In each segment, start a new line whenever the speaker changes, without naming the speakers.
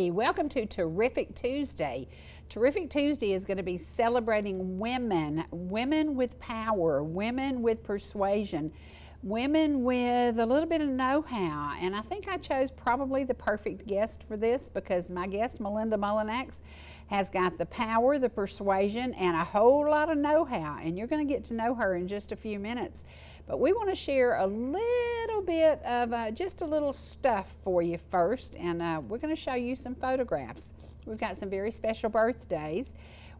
Hey, welcome to Terrific Tuesday. Terrific Tuesday is going to be celebrating women, women with power, women with persuasion, women with a little bit of know how. And I think I chose probably the perfect guest for this because my guest, Melinda Mullinax, has got the power, the persuasion, and a whole lot of know how. And you're going to get to know her in just a few minutes. But we want to share a little bit of uh, just a little stuff for you first, and uh, we're going to show you some photographs. We've got some very special birthdays.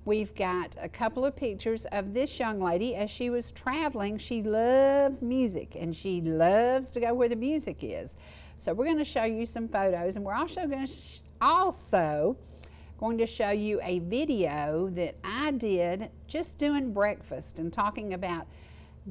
We've got a couple of pictures of this young lady as she was traveling. She loves music and she loves to go where the music is. So we're going to show you some photos and we're also going to also going to show you a video that I did just doing breakfast and talking about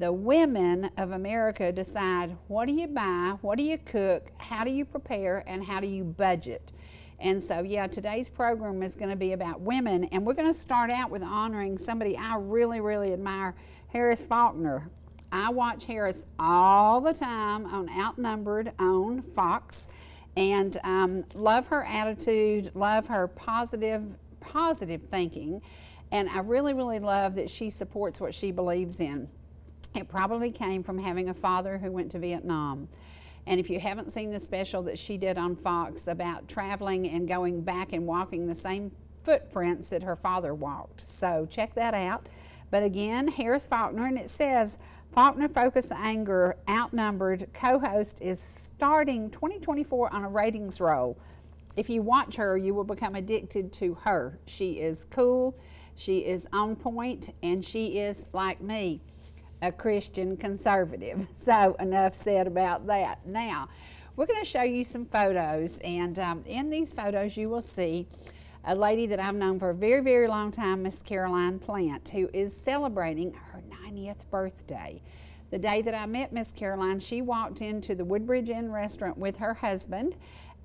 the women of America decide what do you buy, what do you cook, how do you prepare, and how do you budget. And so, yeah, today's program is going to be about women, and we're going to start out with honoring somebody I really, really admire, Harris Faulkner. I watch Harris all the time on Outnumbered on Fox, and um, love her attitude, love her positive, positive thinking, and I really, really love that she supports what she believes in. It probably came from having a father who went to Vietnam. And if you haven't seen the special that she did on Fox about traveling and going back and walking the same footprints that her father walked, so check that out. But again, Harris Faulkner, and it says Faulkner Focus Anger Outnumbered co host is starting 2024 on a ratings roll. If you watch her, you will become addicted to her. She is cool, she is on point, and she is like me a Christian conservative. So, enough said about that. Now, we're going to show you some photos, and um, in these photos, you will see a lady that I've known for a very, very long time, Miss Caroline Plant, who is celebrating her 90th birthday. The day that I met Miss Caroline, she walked into the Woodbridge Inn restaurant with her husband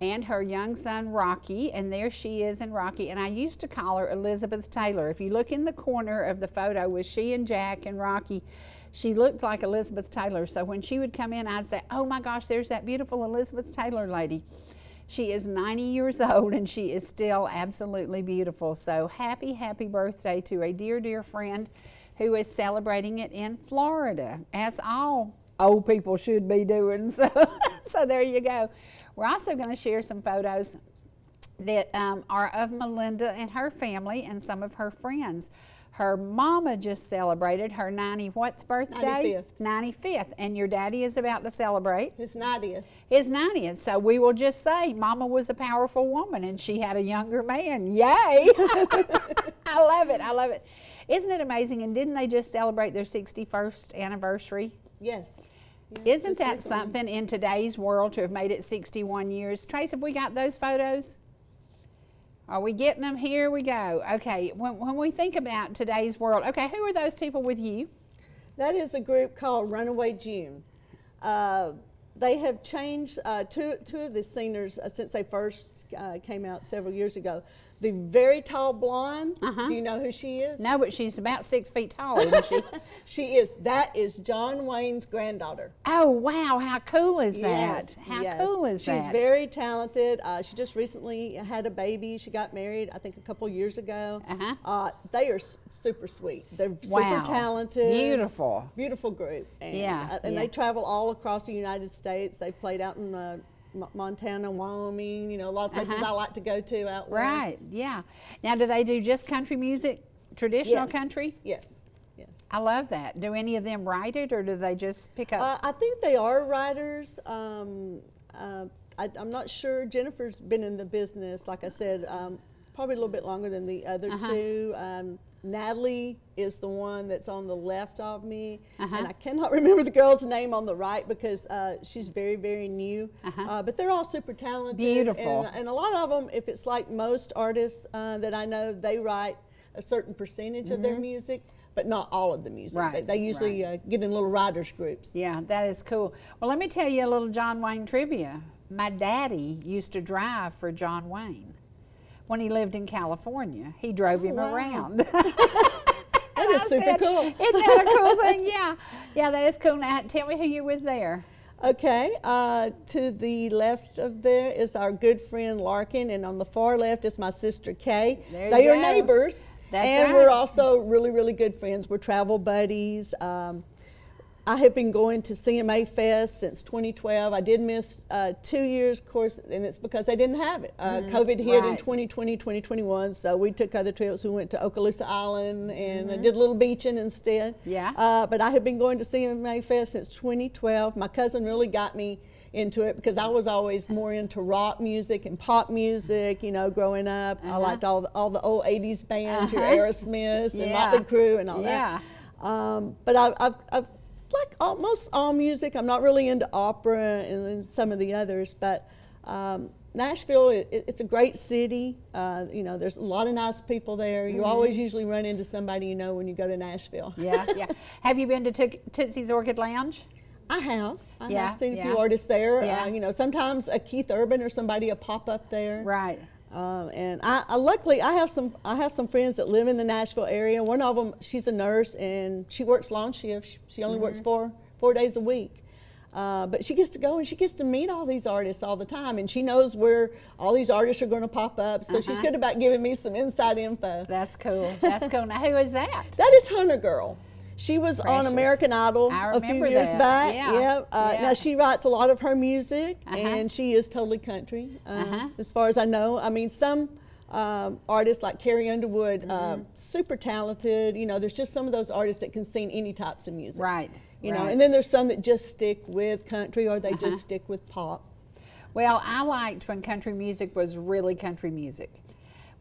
and her young son Rocky, and there she is in Rocky. And I used to call her Elizabeth Taylor. If you look in the corner of the photo with she and Jack and Rocky, she looked like Elizabeth Taylor. So when she would come in, I'd say, Oh my gosh, there's that beautiful Elizabeth Taylor lady. She is 90 years old and she is still absolutely beautiful. So happy, happy birthday to a dear, dear friend who is celebrating it in Florida, as all old people should be doing. So, so there you go. We're also going to share some photos that um, are of Melinda and her family and some of her friends. Her mama just celebrated her 90 what birthday?
95th.
95th. And your daddy is about to celebrate?
His 90th.
His 90th. So we will just say mama was a powerful woman and she had a younger man. Yay! I love it. I love it. Isn't it amazing? And didn't they just celebrate their 61st anniversary?
Yes.
yes Isn't that something in today's world to have made it 61 years? Trace, have we got those photos? Are we getting them? Here we go. Okay, when, when we think about today's world, okay, who are those people with you?
That is a group called Runaway June. Uh, they have changed uh, two, two of the singers uh, since they first uh, came out several years ago. The very tall blonde. Uh-huh. Do you know who she is?
No, but she's about six feet tall, isn't she?
she is. That is John Wayne's granddaughter.
Oh wow! How cool is that? Yes, how
yes.
cool is
she's
that?
She's very talented. Uh, she just recently had a baby. She got married, I think, a couple years ago. Uh-huh. Uh, they are super sweet. They're
wow.
super talented.
Beautiful.
Beautiful group. And,
yeah.
Uh, and
yeah.
they travel all across the United States. They played out in uh, Montana, Wyoming, you know, a lot of places uh-huh. I like to go to out west.
Right, yeah. Now, do they do just country music, traditional
yes.
country?
Yes. Yes.
I love that. Do any of them write it or do they just pick up?
Uh, I think they are writers. Um, uh, I, am not sure. Jennifer's been in the business, like I said, um, probably a little bit longer than the other uh-huh. two. Um, Natalie is the one that's on the left of me, uh-huh. and I cannot remember the girl's name on the right because uh, she's very, very new. Uh-huh. Uh, but they're all super talented.
Beautiful.
And, and, a lot of them, if it's like most artists uh, that I know, they write a certain percentage mm-hmm. of their mm-hmm. music but not all of the music.
Right,
they, they usually
right.
uh, get in little writers groups.
Yeah, that is cool. Well, let me tell you a little John Wayne trivia. My daddy used to drive for John Wayne when he lived in California. He drove oh, him wow. around.
that is super
said,
cool.
Isn't that a cool thing? Yeah. Yeah, that is cool. Now, tell me who you're with there.
Okay, uh, to the left of there is our good friend Larkin, and on the far left is my sister Kay.
There
they
you
are
go.
neighbors,
That's
and
right.
we're also really, really good friends. We're travel buddies. Um, I have been going to CMA Fest since 2012. I did miss uh, two years, of course, and it's because they didn't have it. Uh, COVID hit in
Mm-hmm.
2020, 2021, so we took other trips. We went to Okaloosa Island and
Mm-hmm.
did a little beaching instead.
Yeah.
Uh, but I have been going to CMA Fest since 2012. My cousin really got me into it because I was always more into rock music and pop music, you know, growing up. I
Uh-huh.
liked all the, all the old 80s bands, your
Uh-huh.
Aerosmiths and
Yeah.
Motley Crue and all
Yeah.
that. Um, but I've, I've, I've like almost all music. I'm not really into opera and, and some of the others, but um, Nashville, it, it's a great city. Uh, you know, there's a lot of nice people there. You always usually run into somebody you know when you go to Nashville.
Mm-hmm. Yeah, yeah. Have you been to Tootsie's Orchid Lounge?
I have. I
Yeah,
have seen a
yeah.
few artists there.
Yeah.
Uh, you know, sometimes a Keith Urban or somebody will pop up there.
Right.
Um, and I, I luckily I have some I have some friends that live in the Nashville area. One of them, she's a nurse and she works long shifts. She, only
Mm-hmm.
works four four days a week. Uh, but she gets to go and she gets to meet all these artists all the time, and she knows where all these artists are going to pop up. So she's
Uh-huh.
good about giving me some inside info.
That's cool. That's cool. Now, who is that?
That is Hunter Girl. She was on American Idol a few years
that.
back.
Yeah.
Yep. Uh,
Yeah.
Now she writes a lot of her music,
Uh-huh.
and she is totally country, uh,
Uh-huh.
as far as I know. I mean, some um, artists like Carrie Underwood,
Mm-hmm.
uh, super talented. You know, there's just some of those artists that can sing any types of music.
Right.
You know, and then there's some that just stick with country or they
Uh-huh.
just stick with pop.
Well, I liked when country music was really country music.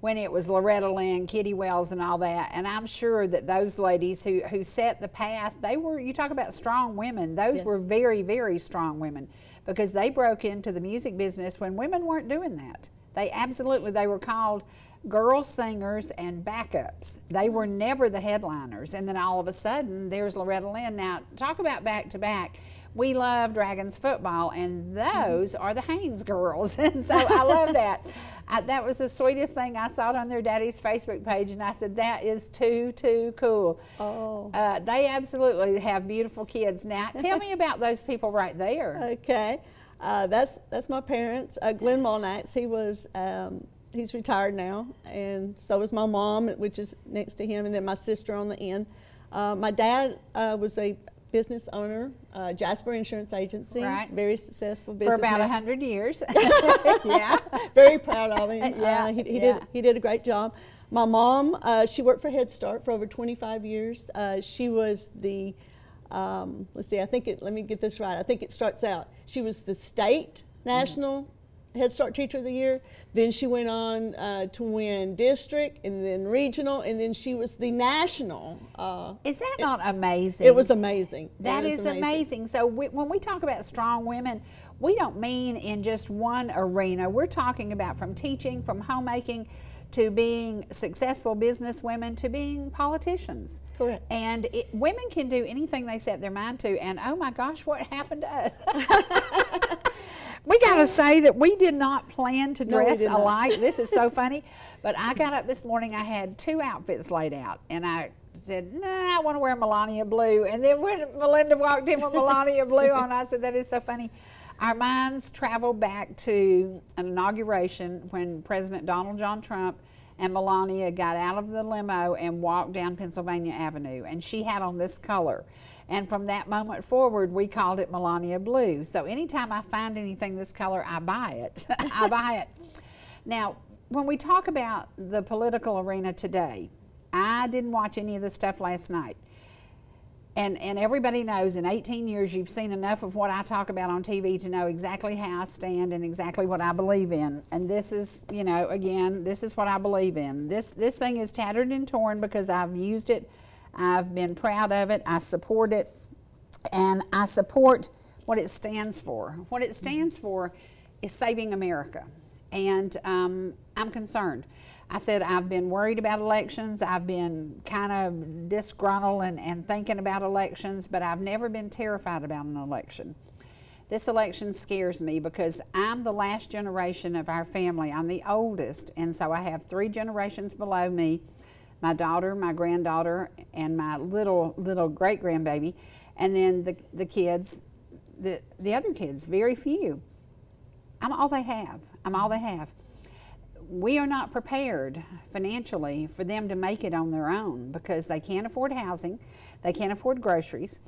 When it was Loretta Lynn, Kitty Wells, and all that. And I'm sure that those ladies who, who set the path, they were, you talk about strong women, those
Yes.
were very, very strong women because they broke into the music business when women weren't doing that. They absolutely, they were called girl singers and backups. They were mm-hmm. never the headliners. And then all of a sudden, there's Loretta Lynn. Now, talk about back to back. We love Dragons football, and mm-hmm. those are the Haynes girls. and so I love that. I, that was the sweetest thing I saw it on their daddy's Facebook page, and I said, That is too, too cool.
Oh.
Uh, they absolutely have beautiful kids. Now, tell me about those people right there.
Okay, uh, that's that's my parents. Uh, Glenn Mullinax, he was um, he's retired now, and so is my mom, which is next to him, and then my sister on the end. Uh, my dad uh, was a business owner, uh, Jasper Insurance Agency,
Right.
very successful business.
For about a hundred years. yeah.
very proud of him.
Yeah,
uh, he, he
yeah.
did he did a great job. My mom, uh, she worked for Head Start for over 25 years. Uh, she was the um, let's see, I think it. Let me get this right. I think it starts out. She was the state national Head Start Teacher of the Year. Then she went on uh, to win district, and then regional, and then she was the national. Uh,
Is that not amazing?
it was amazing.
That is amazing. So we, when we talk about strong women, we don't mean in just one arena. We're talking about from teaching, from homemaking, to being successful business women, to being politicians.
Correct.
And it, women can do anything they set their mind to. And oh my gosh, what happened to us? we got to say that we did not plan to dress
not.
alike. This is so funny. But I got up this morning, I had two outfits laid out, and I said, nah, I want to wear Melania blue. And then when Melinda walked in with Melania blue on, I said, that is so funny. Our minds travel back to an inauguration when President Donald John Trump and Melania got out of the limo and walked down Pennsylvania Avenue. And she had on this color. And from that moment forward, we called it Melania Blue. So anytime I find anything this color, I buy it. I buy it. Now, when we talk about the political arena today, I didn't watch any of the stuff last night. And, and everybody knows in 18 years you've seen enough of what I talk about on TV to know exactly how I stand and exactly what I believe in. And this is, you know, again, this is what I believe in. This this thing is tattered and torn because I've used it. I've been proud of it. I support it. And I support what it stands for. What it stands for is saving America. And um, I'm concerned. I said, I've been worried about elections. I've been kind of disgruntled and, and thinking about elections, but I've never been terrified about an election. This election scares me because I'm the last generation of our family. I'm the oldest, and so I have three generations below me my daughter, my granddaughter, and my little, little great grandbaby, and then the, the kids the, the other kids, very few. I'm all they have. I'm all they have. We are not prepared financially for them to make it on their own because they can't afford housing, they can't afford groceries,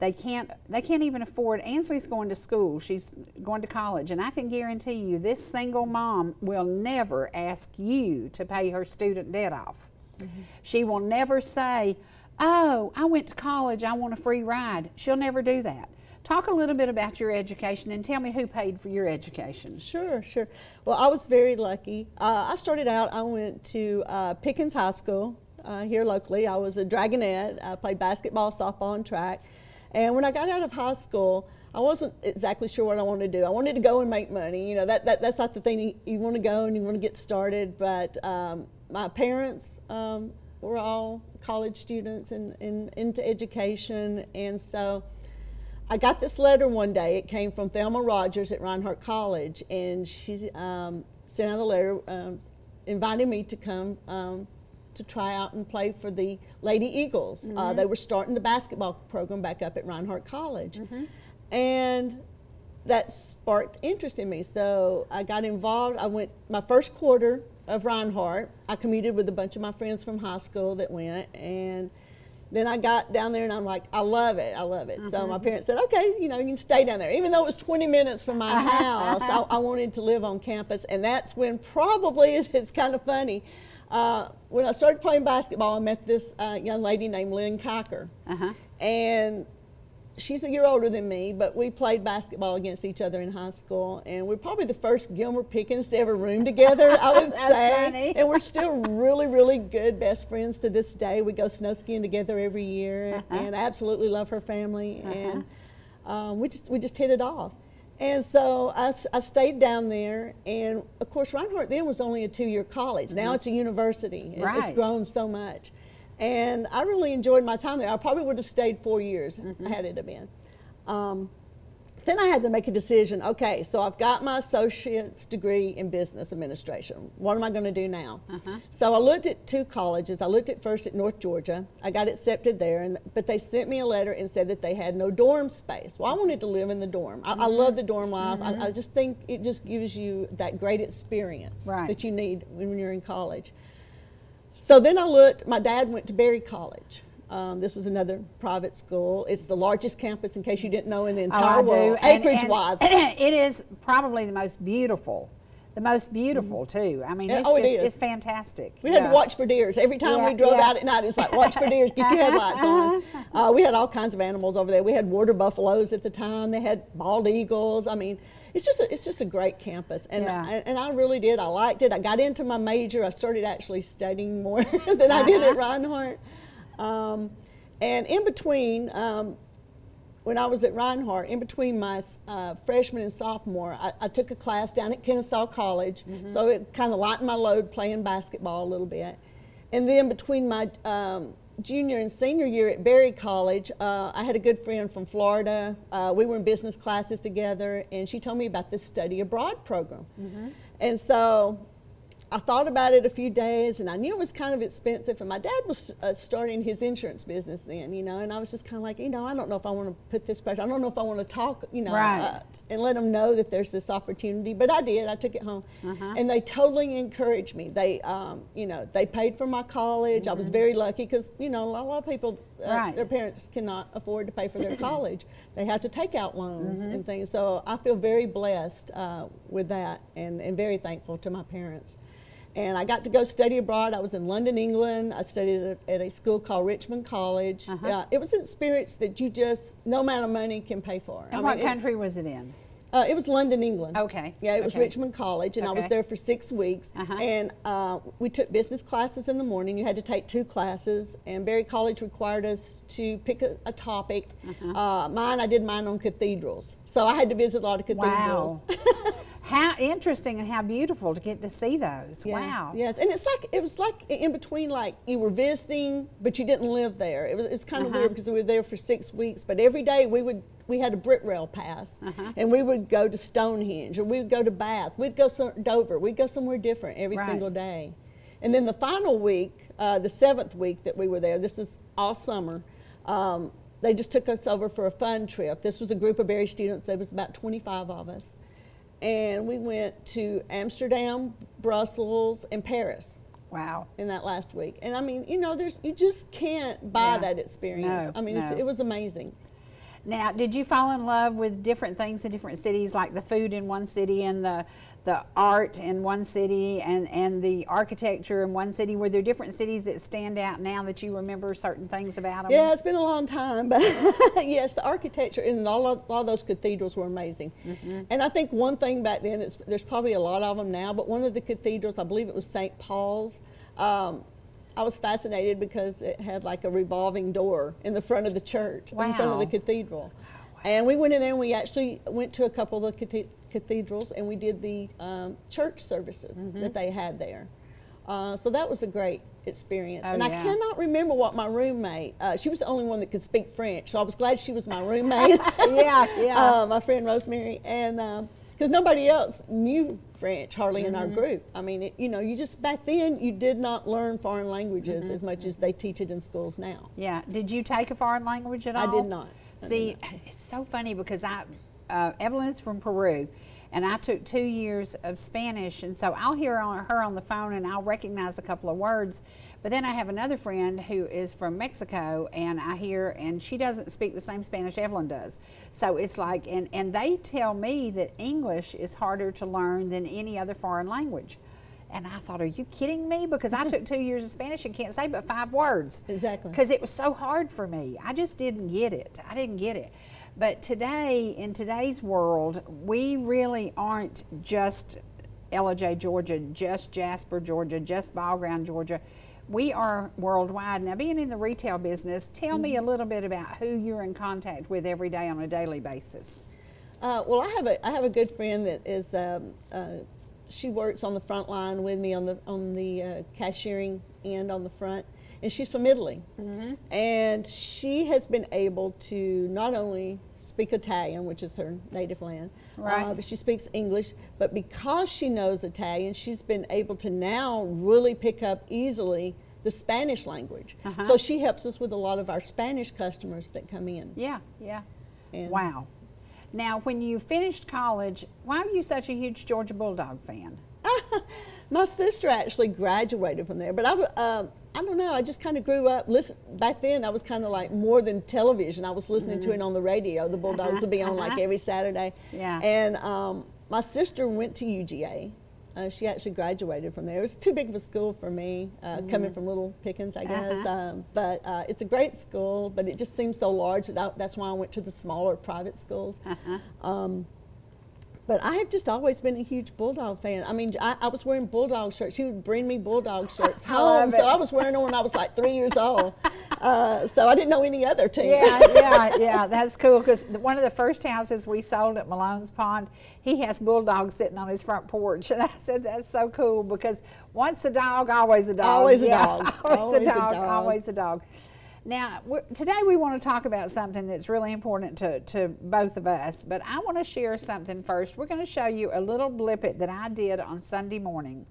they can't they can't even afford Ansley's going to school, she's going to college, and I can guarantee you this single mom will never ask you to pay her student debt off. Mm-hmm. She will never say, Oh, I went to college, I want a free ride. She'll never do that. Talk a little bit about your education and tell me who paid for your education.
Sure, sure. Well, I was very lucky. Uh, I started out, I went to uh, Pickens High School uh, here locally. I was a Dragonette. I played basketball, softball, and track. And when I got out of high school, I wasn't exactly sure what I wanted to do. I wanted to go and make money. You know, that, that that's not the thing. You, you want to go and you want to get started. But um, my parents um, were all college students and, and into education. And so I got this letter one day. It came from Thelma Rogers at Reinhardt College, and she um, sent out a letter um, inviting me to come um, to try out and play for the Lady Eagles. Uh, mm-hmm. Uh, they were starting the basketball program back up at Reinhardt College, mm-hmm. and that sparked interest in me. So I got involved. I went my first quarter of Reinhardt. I commuted with a bunch of my friends from high school that went and then I got down there and I'm like, I love it, I love it. Mm-hmm. So my mm-hmm. parents said, okay, you know, you can stay down there. Even though it was 20 minutes from my house, I, I, wanted to live on campus. And that's when probably, it's kind of funny, uh, when I started playing basketball, I met this uh, young lady named Lynn Cocker. Uh-huh. And she's a year older than me, but we played basketball against each other in high school, and we're probably the first Gilmer Pickens to ever room together. I would say,
funny.
and we're still really, really good best friends to this day. We go snow skiing together every year, uh-huh. and I absolutely love her family, uh-huh. and um, we just we just hit it off. And so I, I, stayed down there, and of course Reinhardt then was only a two-year college. Now mm-hmm. it's a university.
Right.
It's grown so much. And I really enjoyed my time there. I probably would have stayed four years mm-hmm. had it been. Um, then I had to make a decision. Okay, so I've got my associate's degree in business administration. What am I going to do now? Uh-huh. So I looked at two colleges. I looked at first at North Georgia. I got accepted there, and but they sent me a letter and said that they had no dorm space. Well, I wanted to live in the dorm. I, mm-hmm. I love the dorm life. Mm-hmm. I, I, just think it just gives you that great experience
right.
that you need when you're in college. So then I looked, my dad went to Berry College. Um, this was another private school. It's the largest campus, in case you didn't know, in the oh, entire
oh,
world, acreage wise.
it is probably the most beautiful. The most beautiful mm-hmm. too. I mean, it's,
oh,
just,
it is.
it's fantastic.
We yeah. had to watch for deers every time yeah, we drove yeah. out at night. It's like watch for deers, get your headlights on. Uh, we had all kinds of animals over there. We had water buffaloes at the time. They had bald eagles. I mean, it's just a, it's just a great campus, and
yeah.
I, and I really did. I liked it. I got into my major. I started actually studying more than uh-huh. I did at uh-huh. Reinhardt. Um, and in between, um, when I was at Reinhardt, in between my uh, freshman and sophomore, I, I, took a class down at Kennesaw College, mm-hmm. so it kind of lightened my load playing basketball a little bit. And then between my um, junior and senior year at Berry College, uh, I had a good friend from Florida. Uh, we were in business classes together, and she told me about this study abroad program. Mm-hmm. And so I thought about it a few days, and I knew it was kind of expensive. And my dad was uh, starting his insurance business then, you know, and I was just kind of like, you know, I don't know if I want to put this pressure. I don't know if I want to talk, you know,
right.
uh, and let them know that there's this opportunity. But I did. I took it home, uh-huh. and they totally encouraged me. They, um, you know, they paid for my college. Mm-hmm. I was mm-hmm. very lucky because, you know, a lot of people, uh,
right.
their parents cannot afford to pay for their college. They have to take out loans mm-hmm. and things. So I feel very blessed uh, with that, and, and very thankful to my parents. And I got to go study abroad. I was in London, England. I studied at, at a school called Richmond College. Uh-huh. Uh, it was an experience that you just, no amount of money can pay for.
And I what mean, country was it in?
Uh, it was London, England.
Okay.
Yeah, it
okay.
was Richmond College, and
okay.
I was there for six weeks. Uh-huh. And uh, we took business classes in the morning. You had to take two classes, and Berry College required us to pick a, a topic. Uh-huh. Uh, mine, I did mine on cathedrals. So I had to visit a lot of cathedrals.
Wow. how interesting and how beautiful to get to see those.
Yes,
wow.
Yes, and it's like it was like in between, like you were visiting, but you didn't live there. It was, it was kind of uh-huh. weird because we were there for six weeks. But every day we would we had a Brit rail pass, uh-huh. and we would go to Stonehenge or we would go to Bath. We'd go to Dover. We'd go somewhere different every
right.
single day. And then the final week, uh, the seventh week that we were there, this is all summer. Um, they just took us over for a fun trip. This was a group of Berry students. There was about 25 of us, and we went to Amsterdam, Brussels, and Paris
Wow.
in that last week. And I mean, you know, there's you just can't buy
Yeah.
that experience.
No,
I mean, it's,
no.
it was amazing.
Now, did you fall in love with different things in different cities, like the food in one city and the the art in one city and, and the architecture in one city? Were there different cities that stand out now that you remember certain things about them?
Yeah, it's been a long time, but yes, the architecture in all of, all those cathedrals were amazing.
Mm-hmm.
And I think one thing back then, it's, there's probably a lot of them now, but one of the cathedrals, I believe it was St. Paul's. Um, I was fascinated because it had like a revolving door in the front of the church, in front of the
Wow.
cathedral. And we went in there and we actually went to a couple of the cathedrals and we did the um, church services
Mm-hmm.
that they had there. Uh, so that was a great experience.
Oh,
and I
yeah.
cannot remember what my roommate, uh, she was the only one that could speak French, so I was glad she was my roommate.
Yeah, yeah.
uh, my friend Rosemary. And because nobody else knew French hardly in our
Mm-hmm.
group. I mean, it, you know, you just back then you did not learn foreign languages
Mm-hmm.
as much as they teach it in schools now.
Yeah. Did you take a foreign language at all?
I did not. I did
See, it's so funny because I, uh, Evelyn is from Peru, and I took two years of Spanish, and so I'll hear on, her on the phone and I'll recognize a couple of words. But then I have another friend who is from Mexico, and I hear, and she doesn't speak the same Spanish Evelyn does. So it's like, and, and they tell me that English is harder to learn than any other foreign language. And I thought, are you kidding me? Because I took two years of Spanish and can't say but five words
Exactly.
because it was so hard for me. I just didn't get it. I didn't get it. But today, in today's world, we really aren't just Ellijay, Georgia, just Jasper, Georgia, just Ball Ground, Georgia. We are worldwide. Now, being in the retail business, tell me a little bit about who you're in contact with every day on a daily basis.
Uh, well, I have a I have a good friend that is um, uh, she works on the front line with me on the on the uh, cashiering end on the front, and she's from Italy, and she has been able to not only speak Italian, which is her native land,
Right.
uh, but she speaks English. But because she knows Italian, she's been able to now really pick up easily the Spanish language.
Uh-huh.
So she helps us with a lot of our Spanish customers that come in.
Yeah, yeah.
And-
wow. Now, when you finished college, why are you such a huge Georgia Bulldog fan?
My sister actually graduated from there, but I, um, I don't know. I just kind of grew up. Listen, back then I was kind of like more than television. I was listening to it on the radio. The Bulldogs would be on like
uh-huh.
every Saturday.
Yeah.
And um, my sister went to UGA. Uh, she actually graduated from there. It was too big of a school for me, uh, coming from Little Pickens, I guess.
Uh-huh.
Um, but uh, it's a great school, but it just seems so large that I, that's why I went to the smaller private schools.
Uh-huh.
Um, but I have just always been a huge Bulldog fan. I mean, I, I was wearing Bulldog shirts. She would bring me Bulldog shirts
I
home. So. I was wearing them when I was like three years old. Uh, so I didn't know any other team.
yeah, yeah, yeah. That's cool because one of the first houses we sold at Malone's Pond, he has bulldogs sitting on his front porch, and I said that's so cool because once a dog, always a dog.
Always a
Yeah,
dog.
always,
Always
a
a
dog. Always a dog. Now, today we want to talk about something that's really important to, to both of us, but I want to share something first. We're going to show you a little blippet that I did on Sunday morning.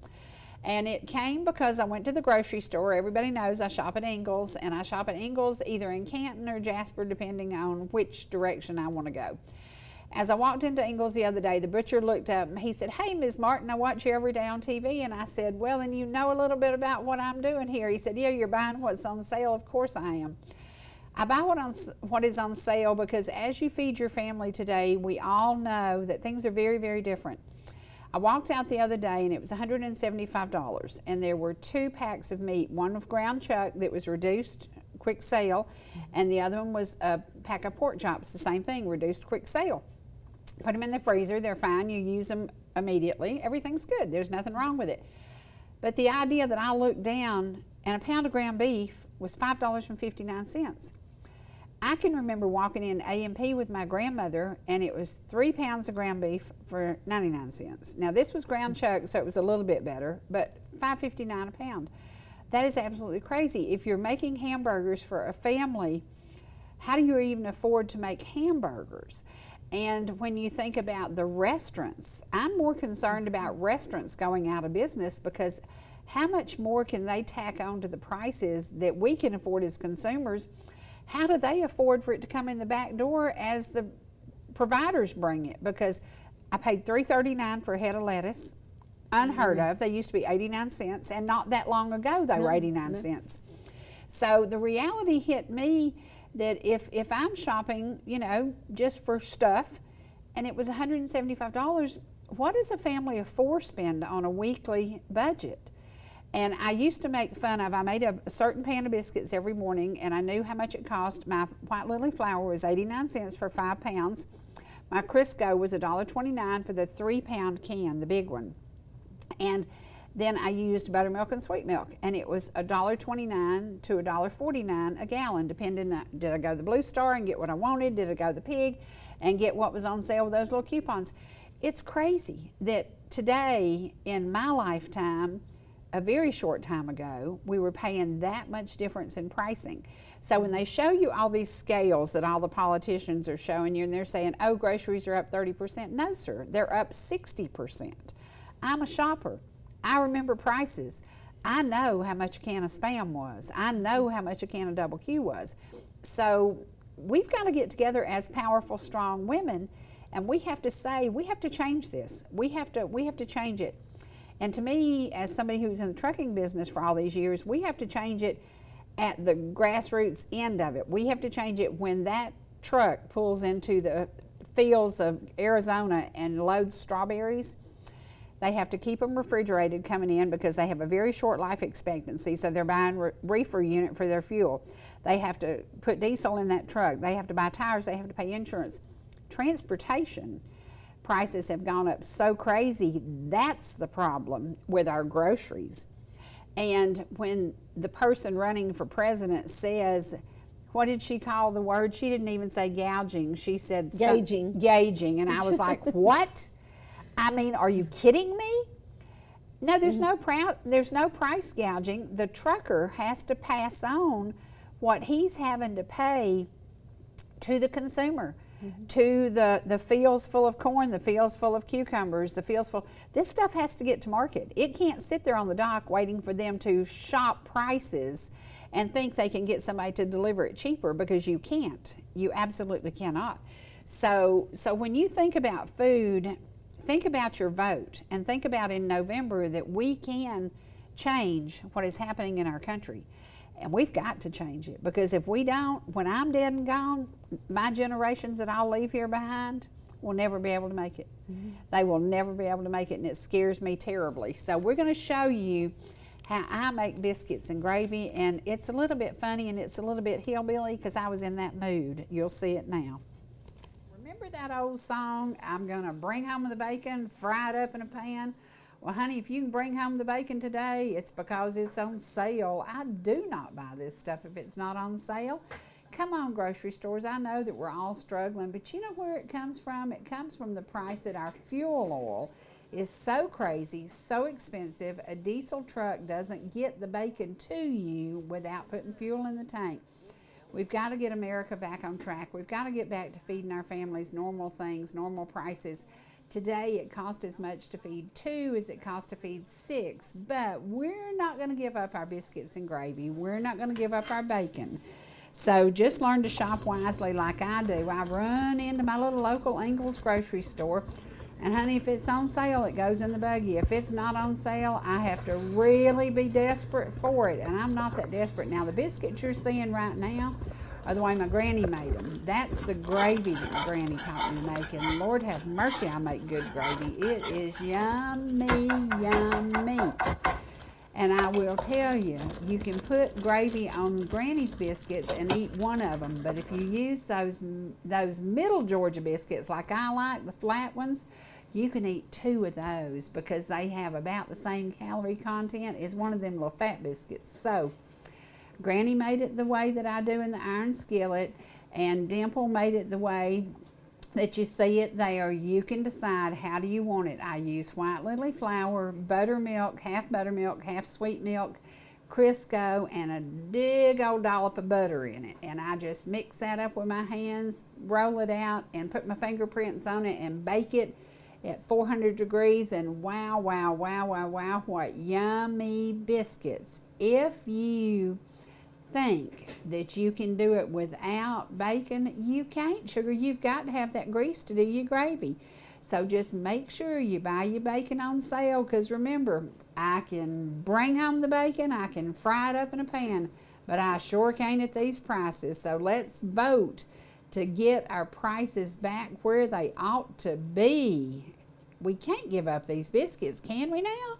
And it came because I went to the grocery store. Everybody knows I shop at Ingles, and I shop at Ingles either in Canton or Jasper, depending on which direction I want to go. As I walked into Ingles the other day, the butcher looked up and he said, Hey, Ms. Martin, I watch you every day on TV. And I said, Well, and you know a little bit about what I'm doing here. He said, Yeah, you're buying what's on sale. Of course I am. I buy what, on, what is on sale because as you feed your family today, we all know that things are very, very different. I walked out the other day and it was $175 and there were two packs of meat, one of ground chuck that was reduced quick sale and the other one was a pack of pork chops, the same thing, reduced quick sale. Put them in the freezer, they're fine, you use them immediately, everything's good, there's nothing wrong with it. But the idea that I looked down and a pound of ground beef was $5.59. I can remember walking in A&P with my grandmother, and it was three pounds of ground beef for 99 cents. Now this was ground chuck, so it was a little bit better, but 5.59 a pound. That is absolutely crazy. If you're making hamburgers for a family, how do you even afford to make hamburgers? And when you think about the restaurants, I'm more concerned about mm-hmm. restaurants going out of business because how much more can they tack on to the prices that we can afford as consumers? how do they afford for it to come in the back door as the providers bring it? Because I paid three thirty nine for a head of lettuce, unheard mm-hmm. of. They used to be eighty nine cents, and not that long ago they no, were mm-hmm. eighty nine no. Mm-hmm. cents. So the reality hit me that if if I'm shopping, you know, just for stuff, and it was one hundred and seventy five dollars, what does a family of four spend on a weekly budget? And I used to make fun of, I made a, a, certain pan of biscuits every morning and I knew how much it cost. My white lily flour was 89 cents for five pounds. My Crisco was $1.29 for the three pound can, the big one. And then I used buttermilk and sweet milk, and it was $1.29 to $1.49 a gallon, depending on did I go to the Blue Star and get what I wanted, did I go to the Pig and get what was on sale with those little coupons. It's crazy that today in my lifetime, a very short time ago, we were paying that much difference in pricing. So when they show you all these scales that all the politicians are showing you and they're saying, oh, groceries are up 30%, no, sir, they're up 60%. I'm a shopper. I remember prices. I know how much a can of Spam was. I know how much a can of Double Q was. So we've got to get together as powerful, strong women, and we have to say we have to change this. We have to we have to change it. And to me, as somebody who's in the trucking business for all these years, we have to change it at the grassroots end of it. We have to change it when that truck pulls into the fields of Arizona and loads strawberries. They have to keep them refrigerated coming in because they have a very short life expectancy, so they're buying re reefer unit for their fuel. They have to put diesel in that truck. They have to buy tires. They have to pay insurance. Transportation prices have gone up so crazy. That's the problem with our groceries. And when the person running for president says, what did she call the word? She didn't even say gouging. She said
gauging.
gauging. And I was like, what? I mean, are you kidding me? No, there's mm-hmm. no pr- there's no price gouging. The trucker has to pass on what he's having to pay to the consumer mm-hmm. to the, the fields full of corn, the fields full of cucumbers, the fields full. This stuff has to get to market. It can't sit there on the dock waiting for them to shop prices and think they can get somebody to deliver it cheaper because you can't. You absolutely cannot. So, so when you think about food, think about your vote and think about in November that we can change what is happening in our country. And we've got to change it because if we don't, when I'm dead and gone, my generations that I'll leave here behind will never be able to make it. Mm-hmm. They will never be able to make it, and it scares me terribly. So, we're going to show you how I make biscuits and gravy, and it's a little bit funny and it's a little bit hillbilly because I was in that mood. You'll see it now. Remember that old song, I'm going to bring home the bacon, fry it up in a pan? Well, honey, if you can bring home the bacon today, it's because it's on sale. I do not buy this stuff if it's not on sale. Come on, grocery stores. I know that we're all struggling, but you know where it comes from? It comes from the price that our fuel oil is so crazy, so expensive. A diesel truck doesn't get the bacon to you without putting fuel in the tank. We've got to get America back on track. We've got to get back to feeding our families normal things, normal prices. Today it costs as much to feed two as it costs to feed six, but we're not going to give up our biscuits and gravy. We're not going to give up our bacon. So just learn to shop wisely like I do. I run into my little local Ingles grocery store, and honey, if it's on sale, it goes in the buggy. If it's not on sale, I have to really be desperate for it, and I'm not that desperate. Now, the biscuits you're seeing right now are the way my granny made them. That's the gravy that my granny taught me to make. And Lord have mercy, I make good gravy. It is yummy, yummy. And I will tell you, you can put gravy on Granny's biscuits and eat one of them. But if you use those those middle Georgia biscuits, like I like, the flat ones, you can eat two of those because they have about the same calorie content as one of them little fat biscuits. So Granny made it the way that I do in the iron skillet, and Dimple made it the way that you see it there. You can decide how do you want it. I use white lily flour, buttermilk, half buttermilk, half sweet milk, Crisco, and a big old dollop of butter in it. And I just mix that up with my hands, roll it out, and put my fingerprints on it and bake it at 400 degrees. And wow, wow, wow, wow, wow, what yummy biscuits. If you think that you can do it without bacon, you can't, sugar. You've got to have that grease to do your gravy. So just make sure you buy your bacon on sale because remember, I can bring home the bacon, I can fry it up in a pan, but I sure can't at these prices. So let's vote to get our prices back where they ought to be. We can't give up these biscuits, can we now?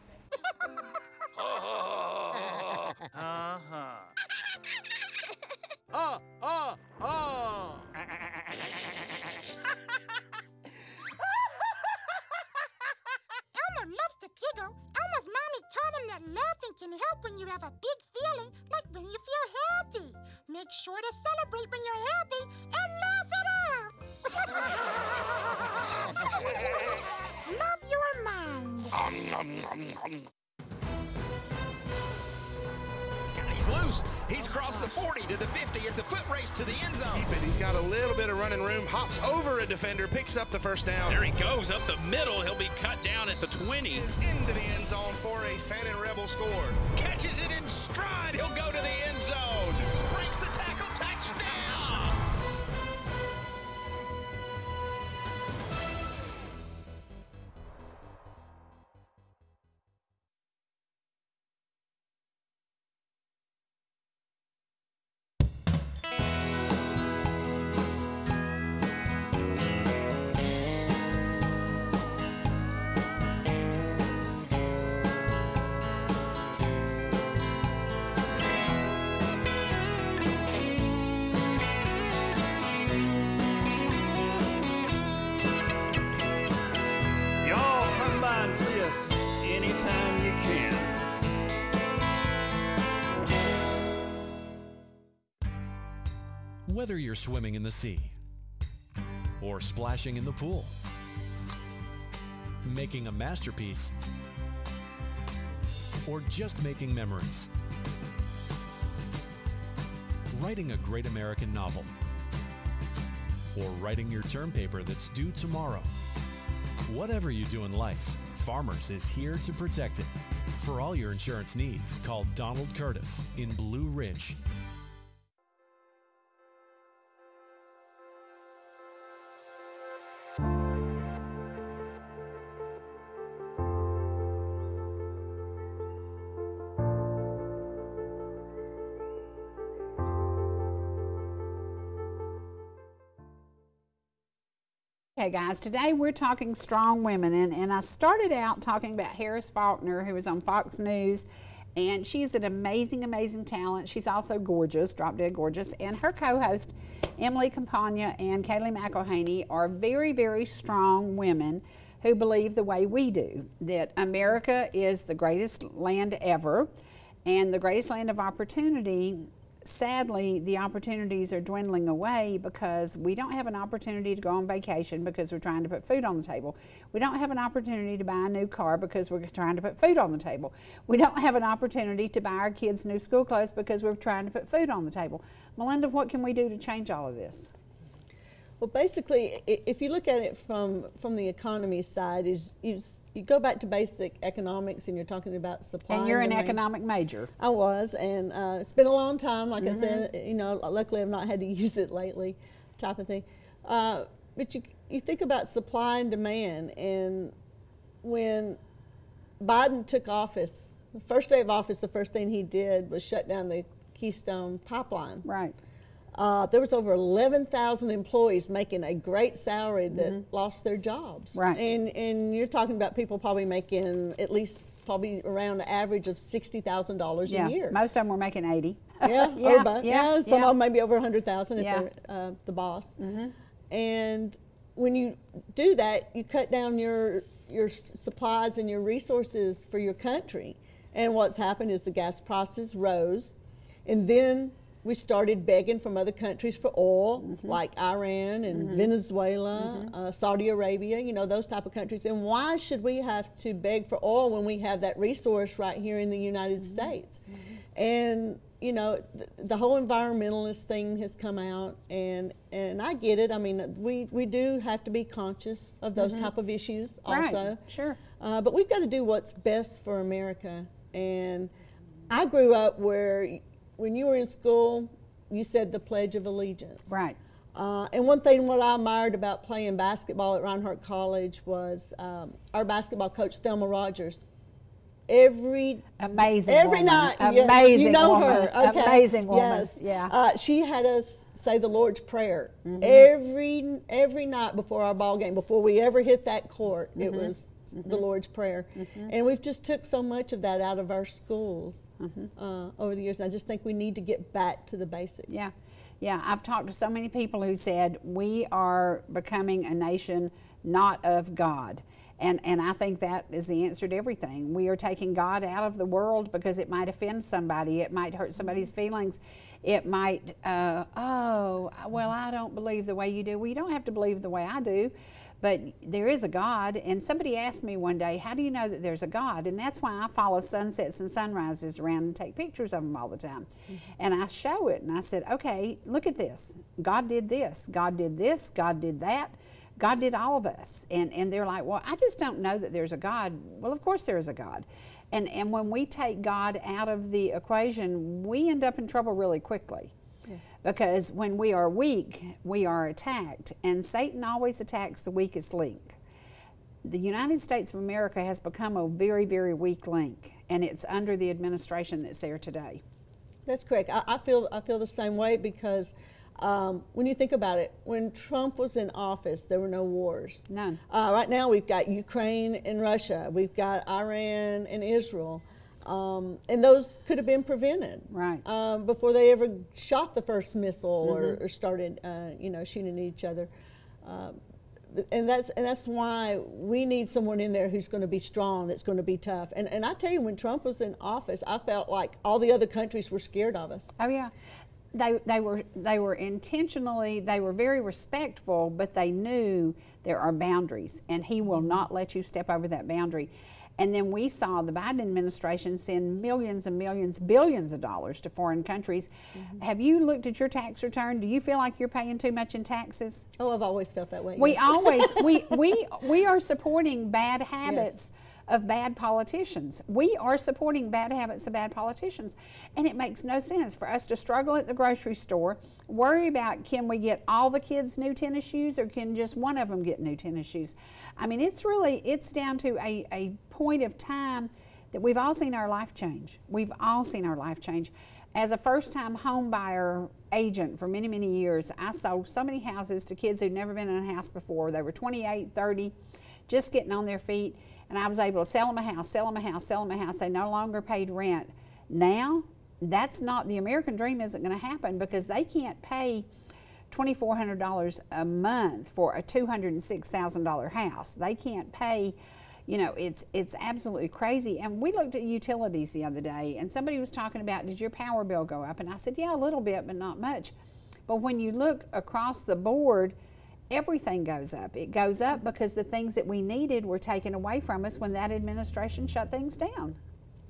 Whether you're swimming in the sea or splashing in the pool, making a masterpiece, or just making memories, writing a great American novel, or writing your term paper that's due tomorrow. Whatever you do in life, Farmers is here to protect it. For all your insurance needs, call Donald Curtis in Blue Ridge.
Okay, guys, today we're talking strong women, and, and I started out talking about Harris Faulkner, who was on Fox News, and she's an amazing, amazing talent. She's also gorgeous, drop dead gorgeous, and her co host, Emily Campagna and Kayleigh McEnany, are very, very strong women who believe the way we do that America is the greatest land ever and the greatest land of opportunity sadly, the opportunities are dwindling away because we don't have an opportunity to go on vacation because we're trying to put food on the table. We don't have an opportunity to buy a new car because we're trying to put food on the table. We don't have an opportunity to buy our kids new school clothes because we're trying to put food on the table. Melinda, what can we do to change all of this?
Well, basically, if you look at it from from the economy side, is you s- you go back to basic economics, and you're talking about supply.
And you're an economic major.
I was, and uh, it's been a long time. Like I said, you know, luckily I've not had to use it lately, type of thing. Uh, but you you think about supply and demand, and when Biden took office, the first day of office, the first thing he did was shut down the Keystone Pipeline.
Right.
Uh, there was over 11,000 employees making a great salary that lost their jobs.
Right.
And and you're talking about people probably making at least probably around an average of $60,000
Yeah.
a year.
Most of them were making 80.
yeah,
yeah,
or
yeah,
yeah, some
yeah.
of them maybe over 100,000 if they're uh, the boss. and when you do that, you cut down your your supplies and your resources for your country. And what's happened is the gas prices rose, and then we started begging from other countries for oil, mm-hmm. like Iran and mm-hmm. Venezuela, mm-hmm. uh, Saudi Arabia, you know, those type of countries. And why should we have to beg for oil when we have that resource right here in the United States? And you know, th- the whole environmentalist thing has come out, and and I get it. I mean, we we do have to be conscious of those type of issues
Right,
also.
sure.
Uh, but we've got to do what's best for America. And I grew up where when you were in school, you said the Pledge of Allegiance.
Right.
Uh, and one thing what I admired about playing basketball at Reinhardt College was um, our basketball coach Thelma Rogers. Every
Amazing
every
woman.
night, amazing
Amazing
you know
woman.
her, okay.
Amazing woman.
Yes.
Yeah.
Uh, she had us say the Lord's Prayer
Mm-hmm.
every every night before our ball game, before we ever hit that court. It
Mm-hmm.
the Lord's Prayer, and we've just took so much of that out of our schools
Mm-hmm.
uh, over the years. And I just think we need to get back to the basics.
Yeah, yeah. I've talked to so many people who said we are becoming a nation not of God. And, and I think that is the answer to everything. We are taking God out of the world because it might offend somebody. It might hurt somebody's feelings. It might, uh, oh, well, I don't believe the way you do. Well, you don't have to believe the way I do, but there is a God. And somebody asked me one day, how do you know that there's a God? And that's why I follow sunsets and sunrises around and take pictures of them all the time. Mm-hmm. And I show it and I said, okay, look at this. God did this. God did this. God did that. God did all of us. And, and they're like, well, I just don't know that there's a God. Well, of course there is a God. And, and when we take God out of the equation, we end up in trouble really quickly. Because when we are weak, we are attacked. And Satan always attacks the weakest link. The United States of America has become a very, very weak link. And it's under the administration that's there today.
That's correct. I, I feel I feel the same way because um, when you think about it, when Trump was in office, there were no wars.
None.
Uh, right now, we've got Ukraine and Russia. We've got Iran and Israel. Um, and those could have been prevented
Right.
um, before they ever shot the first missile or, or started, uh, you know, shooting at each other. Um, and that's and that's why we need someone in there who's going to be strong, that's going to be tough. And and I tell you, when Trump was in office, I felt like all the other countries were scared of us.
Oh yeah, they they were they were intentionally they were very respectful, but they knew there are boundaries, and he will not let you step over that boundary. And then we saw the Biden administration send millions and millions, billions of dollars to foreign countries. Mm-hmm. Have you looked at your tax return? Do you feel like you're paying too much in taxes?
Oh, I've always felt that way.
We
yes.
always we we we are supporting bad habits of bad politicians. We are supporting bad habits of bad politicians. And it makes no sense for us to struggle at the grocery store, worry about can we get all the kids new tennis shoes or can just one of them get new tennis shoes. I mean, it's really it's down to a, a point of time that we've all seen our life change. We've all seen our life change. As a first time home buyer agent for many, many years, I sold so many houses to kids who'd never been in a house before. They were 28, 30, just getting on their feet. And I was able to sell them a house, sell them a house, sell them a house. They no longer paid rent. Now, that's not the American dream, isn't going to happen because they can't pay $2,400 a month for a $206,000 house. They can't pay you know it's it's absolutely crazy and we looked at utilities the other day and somebody was talking about did your power bill go up and i said yeah a little bit but not much but when you look across the board everything goes up it goes up because the things that we needed were taken away from us when that administration shut things down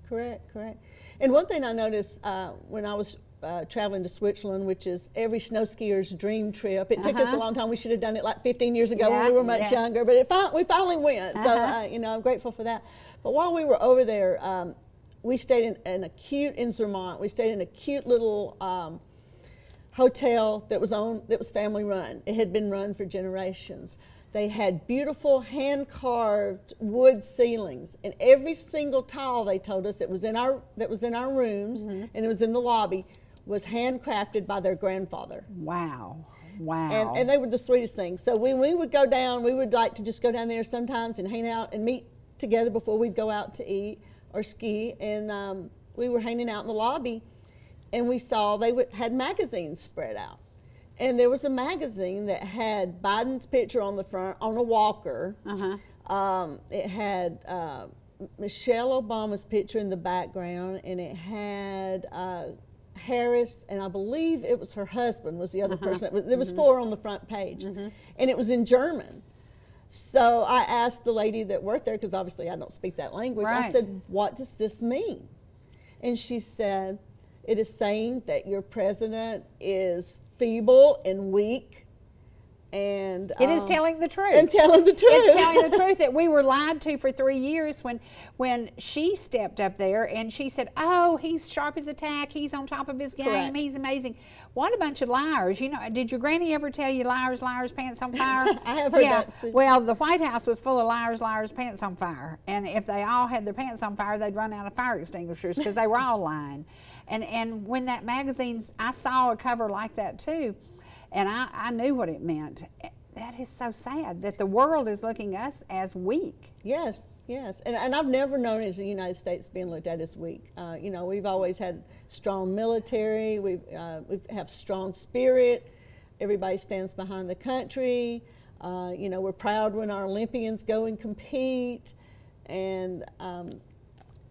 Correct, correct. And one thing I noticed uh, when I was uh, traveling to Switzerland, which is every snow skier's dream trip. It took us a
Uh-huh.
long time. We should have done it like 15 years ago when we were much
yeah.
younger, but it fin- we finally went. So,
Uh-huh.
uh, you know, I'm grateful for that. But while we were over there, um, we stayed in an acute in Zermatt. We stayed in a cute little um, hotel that was owned that was family run. It had been run for generations. They had beautiful hand carved wood ceilings, and every single tile they told us that was in our that was in our rooms and it was in the lobby was handcrafted by their grandfather.
wow wow
And, and they were the sweetest things. So when we would go down, we would like to just go down there sometimes and hang out and meet together before we'd go out to eat or ski. And um, we were hanging out in the lobby, and we saw they would, had magazines spread out. and there was a magazine that had Biden's picture on the front on a walker.
Uh-huh.
Um, it had uh, Michelle Obama's picture in the background, and it had uh, Harris, and I believe it was her husband was the other
Uh-huh.
person. Was, there was
Mhm.
four on the front page, and it was in German. So I asked the lady that worked there, because obviously I don't speak that language. I said, "What does this mean?" And she said, "It is saying that your president is feeble and weak." And
It is
um,
telling the truth.
And telling the truth.
It's telling the truth that we were lied to for three years when when she stepped up there and she said, "Oh, he's sharp as a tack. He's on top of his game.
Correct.
He's amazing." What a bunch of liars! You know, did your granny ever tell you liars, liars, pants on fire?
I have heard
yeah.
that.
Well, the White House was full of liars, liars, pants on fire, and if they all had their pants on fire, they'd run out of fire extinguishers because they were all lying. And and when that magazine's, I saw a cover like that too, and I, I knew what it meant. That is so sad that the world is looking us as weak.
Yes, yes. And, and I've never known as the United States being looked at as weak. Uh, you know, we've always had strong military, we uh, we have strong spirit, everybody stands behind the country. Uh, you know, we're proud when our Olympians go and compete. And, um,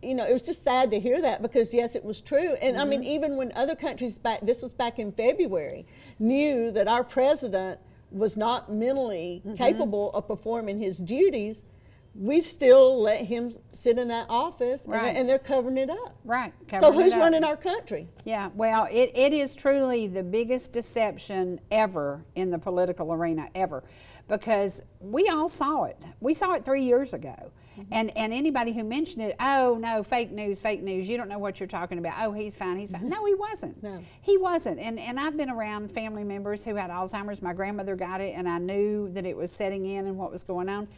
you know, it was just sad to hear that because, yes, it was true. And I mean, mm-hmm. even when other countries back, this was back in February, knew that our president was not mentally mm-hmm. capable of performing his duties, we still let him sit in that office and,
Right.
and they're covering it up.
Right.
So who's running our country?
Yeah, well, it, it is truly the biggest deception ever in the political arena, ever. Because we all saw it. We saw it three years ago. Mm-hmm. And, and anybody who mentioned it, oh, no, fake news, fake news, you don't know what you're talking about. Oh, he's fine, he's fine. Mm-hmm. No, he wasn't.
No.
He wasn't. And, and I've been around family members who had Alzheimer's. My grandmother got it, and I knew that it was setting in and what was going on.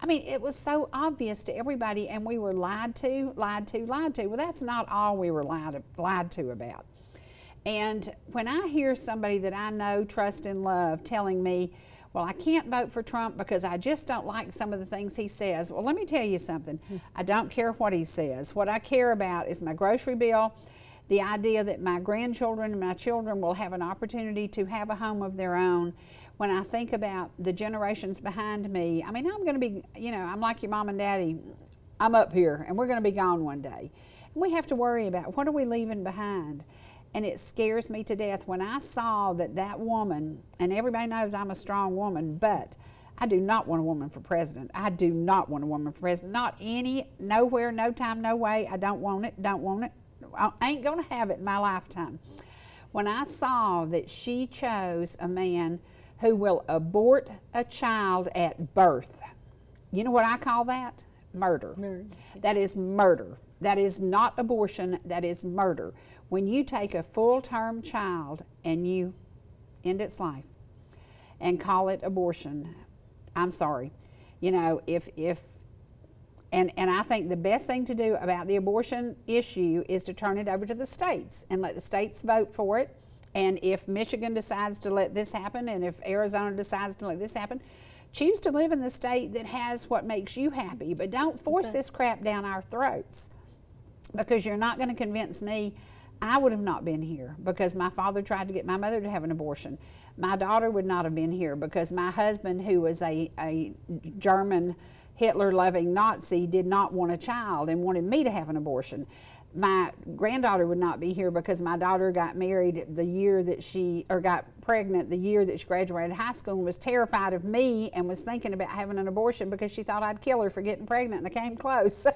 I mean, it was so obvious to everybody, and we were lied to, lied to, lied to. Well, that's not all we were lied, lied to about. And when I hear somebody that I know, trust, and love telling me, well, I can't vote for Trump because I just don't like some of the things he says. Well, let me tell you something. I don't care what he says. What I care about is my grocery bill, the idea that my grandchildren and my children will have an opportunity to have a home of their own. When I think about the generations behind me, I mean, I'm going to be, you know, I'm like your mom and daddy. I'm up here and we're going to be gone one day. And we have to worry about what are we leaving behind? And it scares me to death when I saw that that woman, and everybody knows I'm a strong woman, but I do not want a woman for president. I do not want a woman for president. Not any, nowhere, no time, no way. I don't want it, don't want it. I ain't going to have it in my lifetime. When I saw that she chose a man who will abort a child at birth, you know what I call that? Murder.
Murder.
That is murder. That is not abortion, that is murder. When you take a full term child and you end its life and call it abortion, I'm sorry. You know, if, if, and, and I think the best thing to do about the abortion issue is to turn it over to the states and let the states vote for it. And if Michigan decides to let this happen, and if Arizona decides to let this happen, choose to live in the state that has what makes you happy. But don't force this crap down our throats because you're not going to convince me. I would have not been here because my father tried to get my mother to have an abortion. My daughter would not have been here because my husband, who was a, a German Hitler loving Nazi, did not want a child and wanted me to have an abortion. My granddaughter would not be here because my daughter got married the year that she, or got pregnant the year that she graduated high school and was terrified of me and was thinking about having an abortion because she thought I'd kill her for getting pregnant and I came close.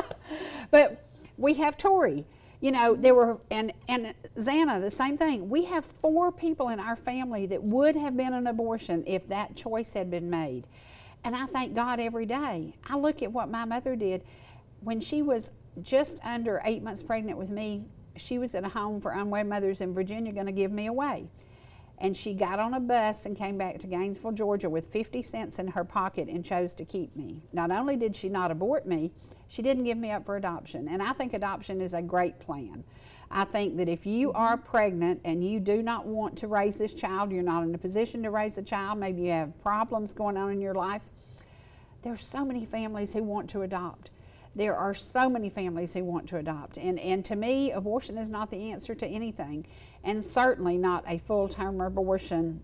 but we have Tori. You know, there were, and, and Xana, the same thing. We have four people in our family that would have been an abortion if that choice had been made. And I thank God every day. I look at what my mother did. When she was just under eight months pregnant with me, she was at a home for unwed mothers in Virginia going to give me away. And she got on a bus and came back to Gainesville, Georgia with 50 cents in her pocket and chose to keep me. Not only did she not abort me, she didn't give me up for adoption. And I think adoption is a great plan. I think that if you are pregnant and you do not want to raise this child, you're not in a position to raise a child, maybe you have problems going on in your life, there's so many families who want to adopt. There are so many families who want to adopt, and, and to me, abortion is not the answer to anything, and certainly not a full term abortion.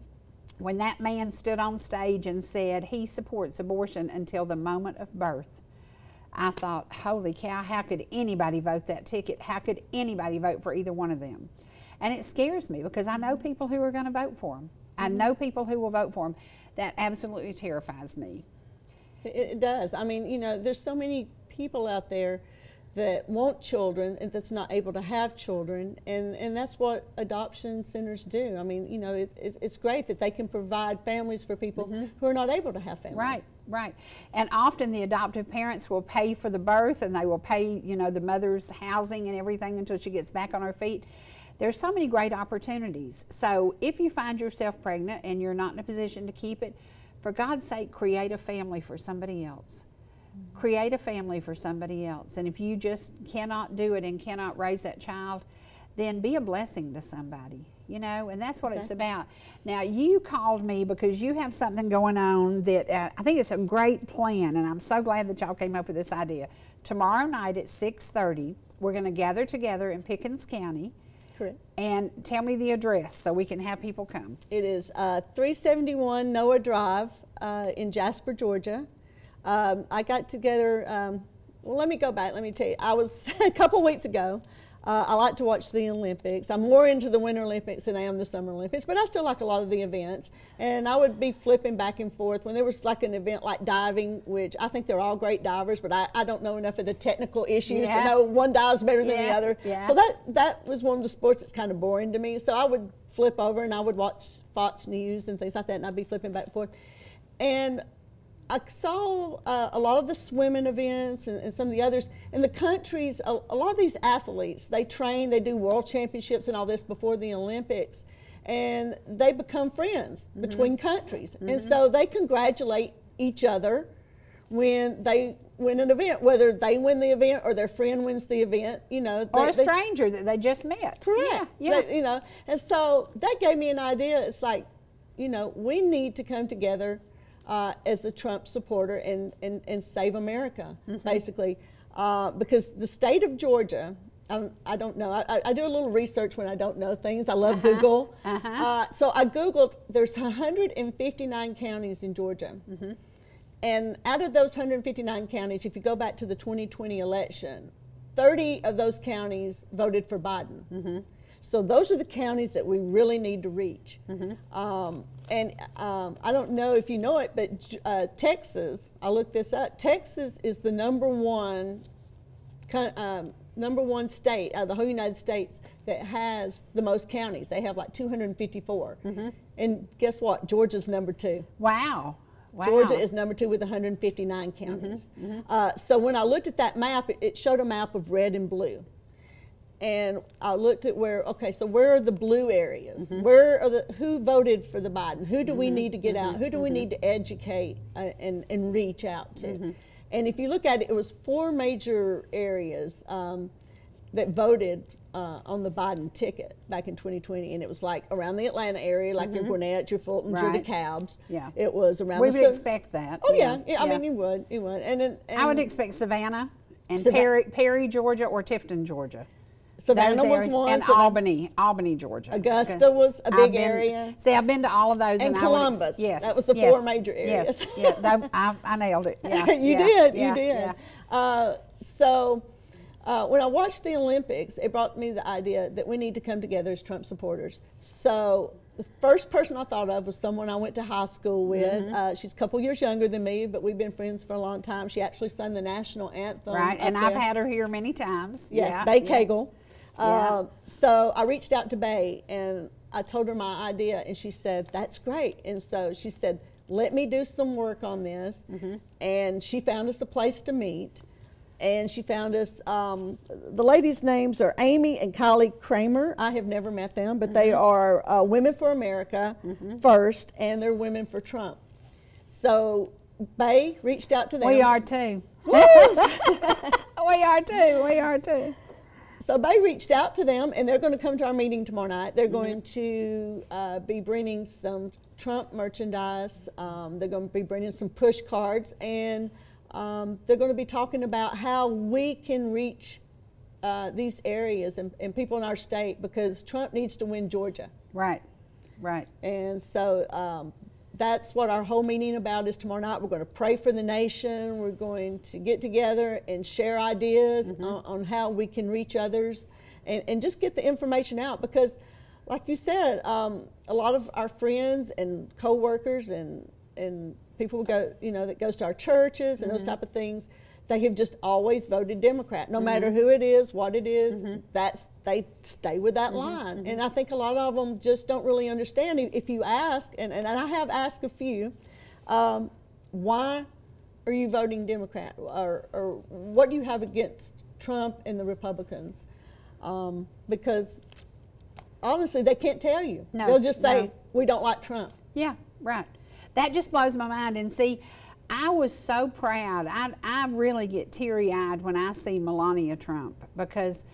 When that man stood on stage and said he supports abortion until the moment of birth, I thought, holy cow, how could anybody vote that ticket? How could anybody vote for either one of them? And it scares me because I know people who are going to vote for them. I mm-hmm. know people who will vote for them. That absolutely terrifies me.
It, it does. I mean, you know, there's so many people out there that want children and that's not able to have children and, and that's what adoption centers do i mean you know it, it's, it's great that they can provide families for people mm-hmm. who are not able to have families
Right, right. And often the adoptive parents will pay for the birth and they will pay, you know, the mother's housing and everything until she gets back on her feet. There's so many great opportunities. So if you find yourself pregnant and you're not in a position to keep it, for God's sake, create a family for somebody else. Create a family for somebody else. And if you just cannot do it and cannot raise that child, then be a blessing to somebody, you know, and that's what it's about. Now, you called me because you have something going on that uh, I think it's a great plan, and I'm so glad that y'all came up with this idea. Tomorrow night at 6:30, we're going to gather together in Pickens County.
Correct.
And tell me the address so we can have people come.
It is uh, 371 Noah Drive uh, in Jasper, Georgia. Um, I got together, um, well, let me go back. Let me tell you, I was a couple weeks ago. Uh, I like to watch the Olympics. I'm more into the Winter Olympics than I am the Summer Olympics, but I still like a lot of the events. And I would be flipping back and forth when there was like an event like diving, which I think they're all great divers, but I, I don't know enough of the technical issues
Yeah.
to know one dives better than the other.
yeah.
So that that was one of the sports that's kind of boring to me. So I would flip over and I would watch Fox News and things like that, and I'd be flipping back and forth. And I saw uh, a lot of the swimming events and, and some of the others. In the countries, a, a lot of these athletes, they train, they do world championships and all this before the Olympics, and they become friends between countries. And so they congratulate each other when they win an event, whether they win the event or their friend wins the event. You know,
Or
they-
a
they-
stranger that they just met.
Correct.
Yeah, yeah.
That, you know, and so that gave me an idea. It's like, you know, we need to come together uh, as a Trump supporter and, and, and save America,
Mm-hmm.
basically. Uh, because the state of Georgia, I, I don't know, I, I do a little research when I don't know things. I love Google.
uh-huh.
Uh, so I Googled, there's 159 counties in Georgia.
Mm-hmm.
And out of those 159 counties, if you go back to the 2020 election, 30 of those counties voted for Biden.
Mm-hmm.
So those are the counties that we really need to reach. Um, and um, I don't know if you know it, but uh, Texas, I looked this up. Texas is the number one, um, number one state out of the whole United States that has the most counties. They have like 254. And guess what? Georgia's number two.
Wow. wow.
Georgia is number two with 159 counties. Uh, so when I looked at that map, it, it showed a map of red and blue. And I looked at where, okay, so where are the blue areas? Where are the, who voted for the Biden? Who do we need to get out? Who do we need to educate uh, and, and reach out to? And if you look at it, it was four major areas um, that voted uh, on the Biden ticket back in 2020. And it was like around the Atlanta area, like your Gwinnett, your Fultons, your
Right.
DeKalbs.
Yeah.
It was around
We would expect that.
Oh yeah, yeah. I mean, you would, you would, and, then and
I would expect Savannah and
Sava-
Perry, Perry, Georgia, or Tifton, Georgia.
Savannah was
areas,
one,
and
Savannah-
Albany, Albany, Georgia.
Augusta
Okay.
was a big
been-
area.
See, I've been to all of those.
And
I would ex-
Columbus.
yes,
That was the
yes,
four major areas.
Yes, yeah, that, I, I nailed it. Yeah,
you
yeah,
did,
yeah,
you did. Uh, so uh, when I watched the Olympics, it brought me the idea that we need to come together as Trump supporters. So the first person I thought of was someone I went to high school with.
Mm-hmm.
Uh, she's a couple years younger than me, but we've been friends for a long time. She actually sung the national anthem.
Right, and I've had her here many times.
Yes,
yeah,
Bay
yeah.
Cagle.
Yeah.
Uh, so I reached out to Bay and I told her my idea, and she said, That's great. And so she said, Let me do some work on this.
Mm-hmm.
And she found us a place to meet. And she found us, um, the ladies' names are Amy and Kylie Kremer. I have never met them, but they
Mm-hmm.
are uh, Women for America first, and they're Women for Trump. So Bay reached out to them.
We are too. we are too. We are too.
So Bay reached out to them, and they're going to come to our meeting tomorrow night. They're going to uh, be bringing some Trump merchandise. Um, they're going to be bringing some push cards, and um, they're going to be talking about how we can reach uh, these areas and, and people in our state because Trump needs to win Georgia.
Right, right.
And so um, that's what our whole meeting about is tomorrow night. We're going to pray for the nation. We're going to get together and share ideas
Mm-hmm.
on, on how we can reach others and, and just get the information out because, like you said, um, a lot of our friends and coworkers and and people go, you know, that goes to our churches and those
Mm-hmm.
type of things, they have just always voted Democrat. No matter who it is, what it is,
Mm-hmm.
that's they stay with that line. And I think a lot of them just don't really understand. If- If you ask, and, and I have asked a few, um, why are you voting Democrat, or, or what do you have against Trump and the Republicans? Um, because honestly, they can't tell you.
No,
They'll just say
no.
we don't like Trump.
Yeah, right. That just blows my mind. And see, I was so proud. I, I really get teary eyed when I see Melania Trump because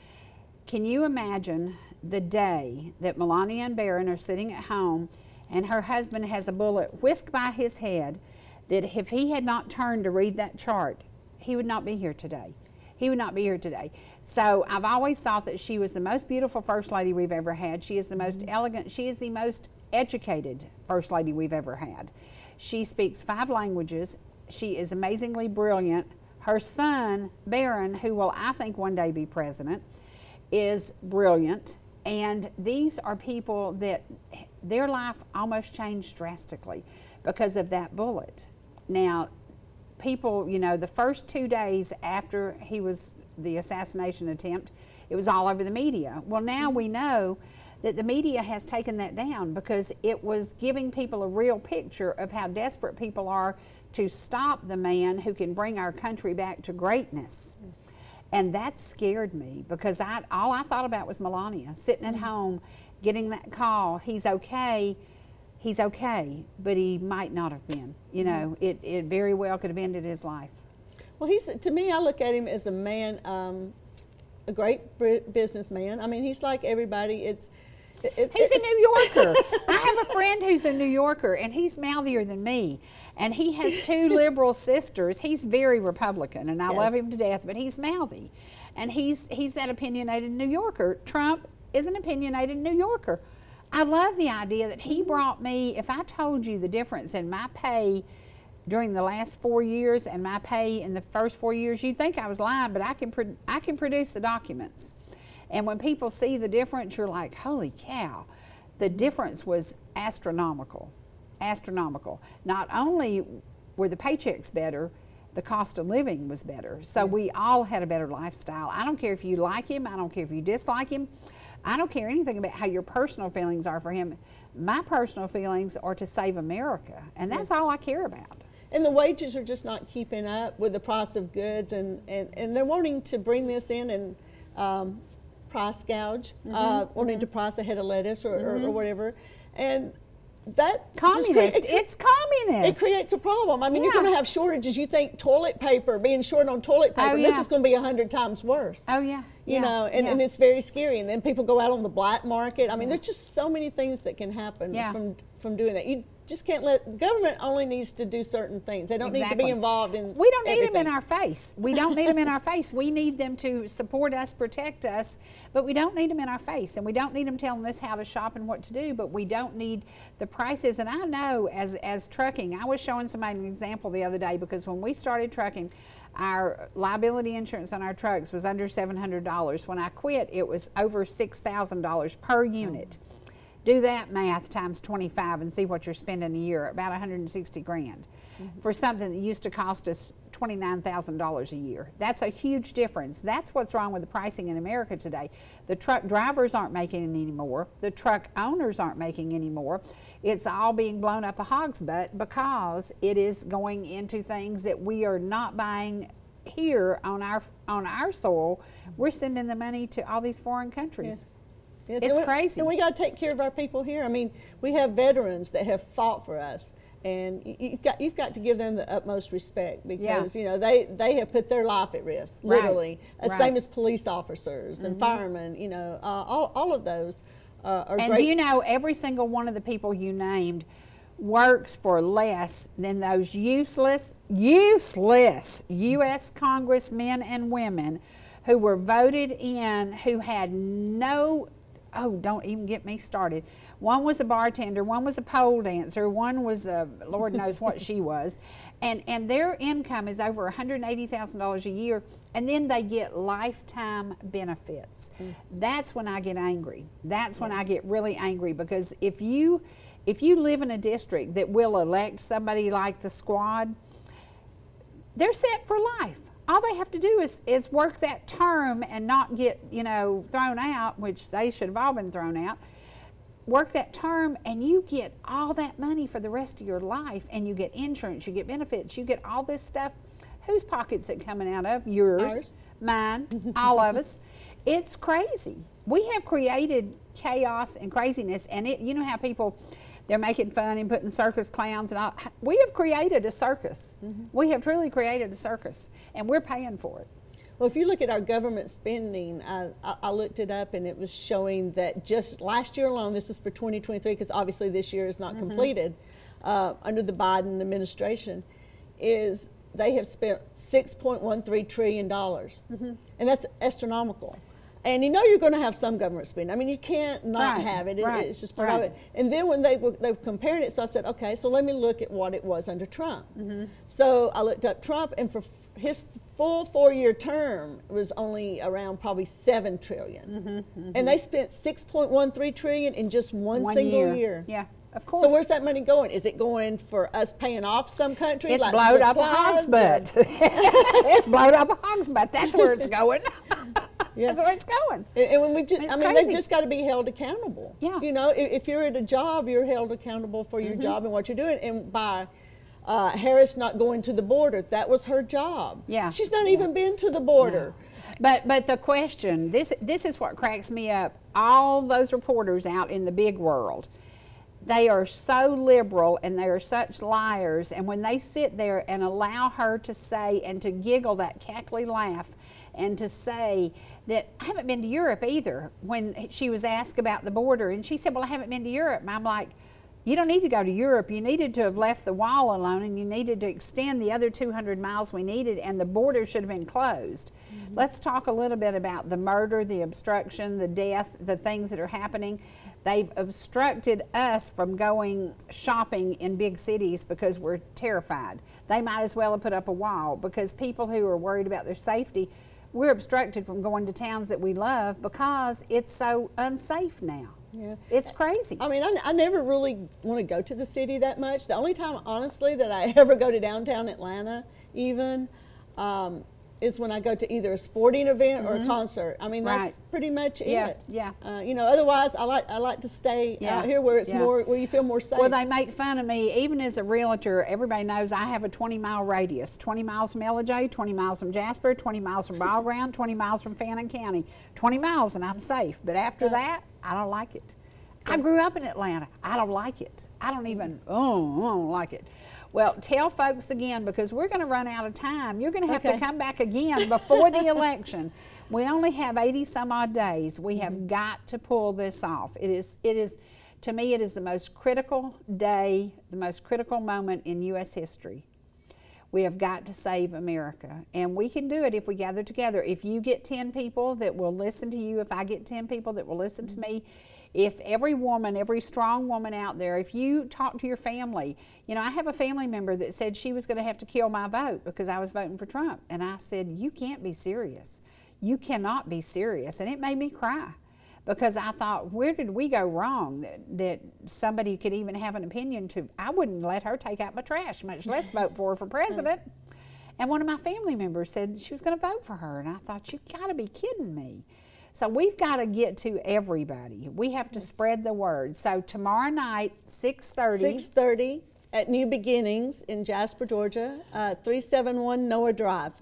can you imagine the day that Melania and Barron are sitting at home and her husband has a bullet whisked by his head that if he had not turned to read that chart, he would not be here today. He would not be here today. So I've always thought that she was the most beautiful first lady we've ever had. She is the most mm-hmm. elegant, she is the most educated first lady we've ever had. She speaks five languages. She is amazingly brilliant. Her son, Barron, who will, I think, one day be president, is brilliant. And these are people that their life almost changed drastically because of that bullet. Now, people, you know, the first two days after he was the assassination attempt, it was all over the media. Well, now we know that the media has taken that down because it was giving people a real picture of how desperate people are to stop the man who can bring our country back to greatness. And that scared me because I all I thought about was Melania sitting at home, getting that call. He's okay. He's okay, but he might not have been. You know, it, it very well could have ended his life.
Well, he's to me. I look at him as a man, um, a great br- businessman. I mean, he's like everybody. It's it,
He's a New Yorker. I have a friend who's a New Yorker, and he's mouthier than me. And he has two liberal sisters. He's very Republican, and I
Yes.
love him to death, but he's mouthy. And he's he's that opinionated New Yorker. Trump is an opinionated New Yorker. I love the idea that he brought me. If I told you the difference in my pay during the last four years and my pay in the first four years, you'd think I was lying, but I can I can produce the documents. And when people see the difference, you're like, holy cow, the difference was astronomical. Astronomical. Not only were the paychecks better, the cost of living was better. So we all had a better lifestyle. I don't care if you like him, I don't care if you dislike him, I don't care anything about how your personal feelings are for him. My personal feelings are to save America, and that's all I care about.
and the wages are just not keeping up with the price of goods, and, and, and they're wanting to bring this in and um, price gouge,
Mm-hmm,
uh, wanting to price ahead of lettuce or, or, or whatever, and that
communist.
It,
it's communist.
It creates a problem. I mean, you're going to have shortages. You think toilet paper, being short on toilet paper,
Oh,
this is going to be a hundred times worse.
Oh yeah.
You
yeah,
know, and,
yeah.
and it's very scary. And then people go out on the black market. I mean, there's just so many things that can happen
Yeah.
from from doing that. You just can't let government only needs to do certain things. They don't need to be involved in.
We don't need them in our face. We don't need them in our face. We need them to support us, protect us, but we don't need them in our face. And we don't need them telling us how to shop and what to do, but we don't need the prices. And I know as, as trucking, I was showing somebody an example the other day because when we started trucking, our liability insurance on our trucks was under $700. When I quit, it was over $6,000 per hmm. unit. Do that math times 25 and see what you're spending a year, about 160 grand mm-hmm. for something that used to cost us $29,000 a year. That's a huge difference. That's what's wrong with the pricing in America today. The truck drivers aren't making any more. The truck owners aren't making any more. It's all being blown up a hog's butt because it is going into things that we are not buying here on our on our soil. Mm-hmm. We're sending the money to all these foreign countries.
Yes.
It's
and we-
crazy.
And we got to take care of our people here. I mean, we have veterans that have fought for us. And you've got you've got to give them the utmost respect because you know they, they have put their life at risk,
Right.
literally.
Right.
Same as police officers and firemen. You know, uh, all, all of those uh, are
And
great.
do you know every single one of the people you named works for less than those useless, useless U.S. congressmen and women who were voted in who had no, oh, don't even get me started. One was a bartender, one was a pole dancer, one was a, Lord knows what she was. And, and their income is over $180,000 a year, and then they get lifetime benefits. Mm. That's when I get angry. That's when. I get really angry because if you if you live in a district that will elect somebody like the squad, they're set for life. All they have to do is, is work that term and not get, you know, thrown out, which they should have all been thrown out. Work that term and you get all that money for the rest of your life and you get insurance, you get benefits, you get all this stuff. Whose pockets it coming out of? Yours, Ours. mine, all of us. It's crazy. We have created chaos and craziness and it you know how people they're making fun and putting circus clowns and all. We have created a circus. Mm-hmm. We have truly created a circus, and we're paying for it.
Well, if you look at our government spending, I, I, looked it up and it was showing that just last year alone, this is for 2023, because obviously this year is not mm-hmm. completed, uh, under the Biden administration, is they have spent $6.13 trillion. Mm-hmm. And that's astronomical. And you know you're going to have some government spending. I mean, you can't not
right,
have it. it
right,
it's just part right. of it. And then when they were they were comparing it, so I said, okay, so let me look at what it was under Trump. Mm-hmm. So I looked up Trump, and for his full four-year term it was only around probably seven trillion. Mm-hmm, mm-hmm. and they spent 6.13 trillion in just one,
one
single
year.
year.
Yeah. Of course.
So where's that money going? Is it going for us paying off some countries?
It's
like
blowed up a hog's butt. it's blowed up a hog's butt. That's where it's going. Yeah. That's where it's going.
And, and when we just, I mean, crazy. they've just got to be held accountable.
Yeah.
You know, if, if, you're at a job, you're held accountable for your mm-hmm. job and what you're doing. And by uh, Harris not going to the border, that was her job.
Yeah.
She's not yeah. even been to the border. No.
But but the question, this this is what cracks me up. All those reporters out in the big world, they are so liberal and they are such liars. And when they sit there and allow her to say and to giggle that cackly laugh and to say that I haven't been to Europe either. When she was asked about the border, and she said, Well, I haven't been to Europe. And I'm like, You don't need to go to Europe. You needed to have left the wall alone and you needed to extend the other 200 miles we needed, and the border should have been closed. Mm-hmm. Let's talk a little bit about the murder, the obstruction, the death, the things that are happening. They've obstructed us from going shopping in big cities because we're terrified. They might as well have put up a wall because people who are worried about their safety we're obstructed from going to towns that we love because it's so unsafe now. Yeah. It's crazy.
I mean, I, I never really want to go to the city that much. The only time, honestly, that I ever go to downtown Atlanta, even, um, is when I go to either a sporting event or a mm-hmm. concert. I mean, right. that's pretty much
yeah.
it.
Yeah.
Uh, you know, otherwise, I like I like to stay yeah. out here where it's yeah. more where you feel more safe.
Well, they make fun of me even as a realtor. Everybody knows I have a 20 mile radius: 20 miles from Ellijay, 20 miles from Jasper, 20 miles from Ball Ground, 20 miles from Fannin County. 20 miles, and I'm safe. But after that, I don't like it. I grew up in Atlanta. I don't like it. I don't even. Oh, I don't like it. Well, tell folks again because we're going to run out of time. You're going to have okay. to come back again before the election. We only have 80 some odd days. We have mm-hmm. got to pull this off. It is, it is, to me, it is the most critical day, the most critical moment in U.S. history. We have got to save America. And we can do it if we gather together. If you get 10 people that will listen to you, if I get 10 people that will listen mm-hmm. to me, if every woman, every strong woman out there, if you talk to your family, you know, I have a family member that said she was going to have to kill my vote because I was voting for Trump. And I said, You can't be serious. You cannot be serious. And it made me cry because I thought, where did we go wrong that, that somebody could even have an opinion to? I wouldn't let her take out my trash, much less vote for her for president. And one of my family members said she was going to vote for her. And I thought, you got to be kidding me. So we've got to get to everybody. We have to yes. spread the word. So tomorrow night, 6.30.
6.30 at New Beginnings in Jasper, Georgia, uh, 371 Noah Drive.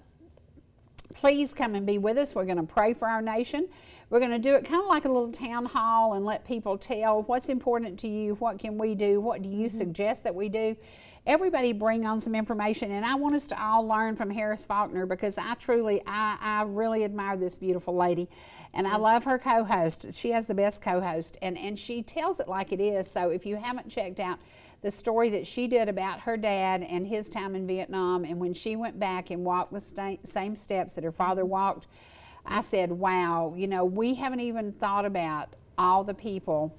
Please come and be with us. We're going to pray for our nation. We're going to do it kind of like a little town hall and let people tell what's important to you, what can we do, what do you mm-hmm. suggest that we do. Everybody bring on some information, and I want us to all learn from Harris Faulkner because I truly, I, I really admire this beautiful lady. And I love her co-host. She has the best co-host, and, and she tells it like it is. So if you haven't checked out the story that she did about her dad and his time in Vietnam, and when she went back and walked the same steps that her father walked, I said, wow, you know, we haven't even thought about all the people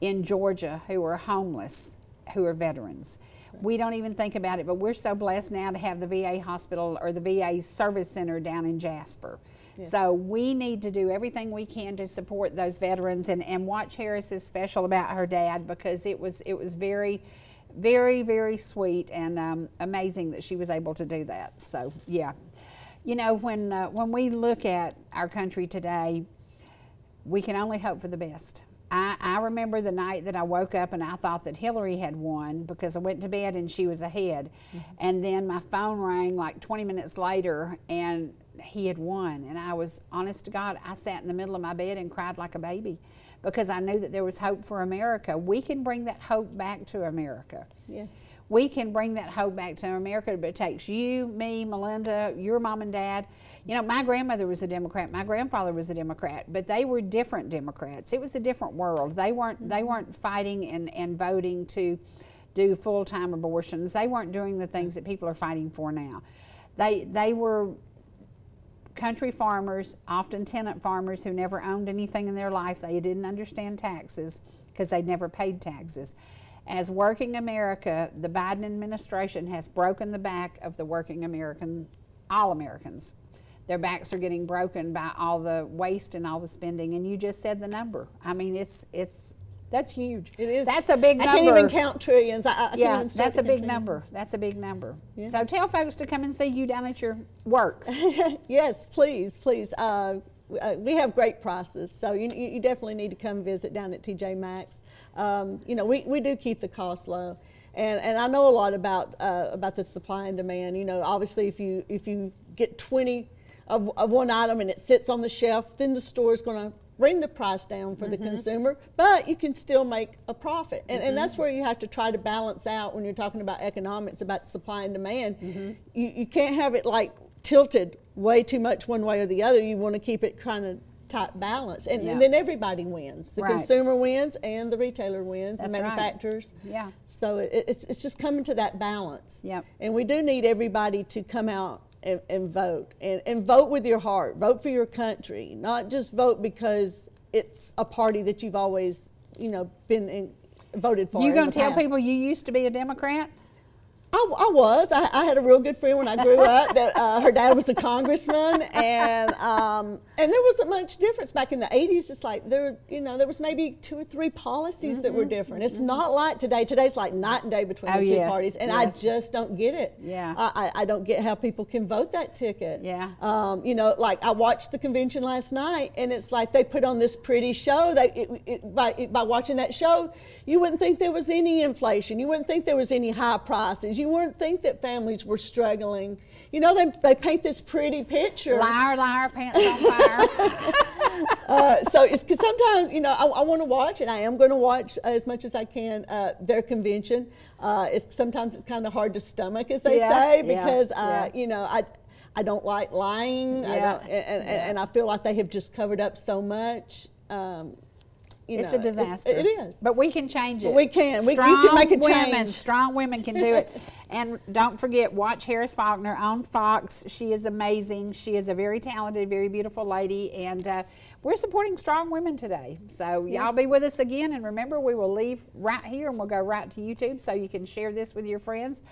in Georgia who are homeless, who are veterans. We don't even think about it, but we're so blessed now to have the VA hospital or the VA service center down in Jasper. So we need to do everything we can to support those veterans and, and watch Harris's special about her dad because it was it was very, very, very sweet and um, amazing that she was able to do that. So yeah, you know when uh, when we look at our country today, we can only hope for the best. I, I remember the night that I woke up and I thought that Hillary had won because I went to bed and she was ahead. And then my phone rang like 20 minutes later and he had won. And I was, honest to God, I sat in the middle of my bed and cried like a baby because I knew that there was hope for America. We can bring that hope back to America.
Yes.
We can bring that hope back to America, but it takes you, me, Melinda, your mom and dad. You know, my grandmother was a Democrat, my grandfather was a Democrat, but they were different Democrats. It was a different world. They weren't they mm-hmm. weren't fighting and, and voting to do full time abortions. They weren't doing the things that people are fighting for now. They they were country farmers, often tenant farmers who never owned anything in their life. They didn't understand taxes because they'd never paid taxes. As working America, the Biden administration has broken the back of the working American, all Americans. Their backs are getting broken by all the waste and all the spending. And you just said the number. I mean, it's it's that's huge.
It is.
That's a big number.
I can't even count trillions. I, I can't
Yeah, that's a big
count
number. That's a big number.
Yeah.
So tell folks to come and see you down at your work.
yes, please, please. Uh, uh, we have great prices, so you, you you definitely need to come visit down at TJ Maxx. Um, you know, we, we do keep the cost low. And, and I know a lot about uh, about the supply and demand. You know, obviously, if you if you get 20 of, of one item and it sits on the shelf, then the store is going to bring the price down for the mm-hmm. consumer, but you can still make a profit. And, and that's mm-hmm. where you have to try to balance out when you're talking about economics, about supply and demand. Mm-hmm. You, you can't have it like tilted way too much one way or the other. You want to keep it kind of tight balance. And,
Yeah.
and then everybody wins. The
Right.
consumer wins and the retailer wins, the
That's right.
manufacturers.
Yeah.
So it, it's, it's just coming to that balance.
Yep.
And we do need everybody to come out and, and vote and, and vote with your heart. Vote for your country, not just vote because it's a party that you've always, you know, been in, voted for.
You gonna tell
past.
people you used to be a Democrat?
I, I was. I, I had a real good friend when I grew up that uh, her dad was a congressman, and um, and there wasn't much difference back in the '80s. It's like there, you know, there was maybe two or three policies that were different. It's not like today. Today's like night and day between
Mm-hmm. Oh,
the two
yes,
parties, and
yes.
I just don't get it.
Yeah.
I, I, don't get how people can vote that ticket.
Yeah.
Um, you know, like I watched the convention last night, and it's like they put on this pretty show. That it, it, by it, by watching that show, you wouldn't think there was any inflation. You wouldn't think there was any high prices. You wouldn't think that families were struggling. You know, they, they paint this pretty picture.
Liar, liar, pants on fire.
Uh, so it's because sometimes you know I, I want to watch, and I am going to watch as much as I can uh, their convention. Uh, it's sometimes it's kind of hard to stomach, as they
Yeah,
say,
yeah,
because uh,
yeah.
you know I I don't like lying, I
Yeah,
don't, and, and,
yeah.
and I feel like they have just covered up so much. Um, you
it's
know,
a disaster.
it is.
But we can change it.
We can. We-
Strong
can make a
women,
change.
Strong women can do it. and don't forget, watch Harris Faulkner on Fox. She is amazing. She is a very talented, very beautiful lady. And uh, we're supporting strong women today. So y'all be with us again. And remember, we will leave right here and we'll go right to YouTube so you can share this with your friends.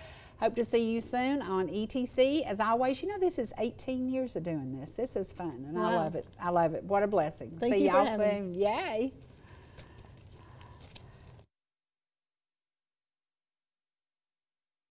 Hope to see you soon on ETC. As always, you know, this is 18 years of doing this. This is fun, and I love it. I love it. What a blessing.
Thank
see y'all soon. Yay.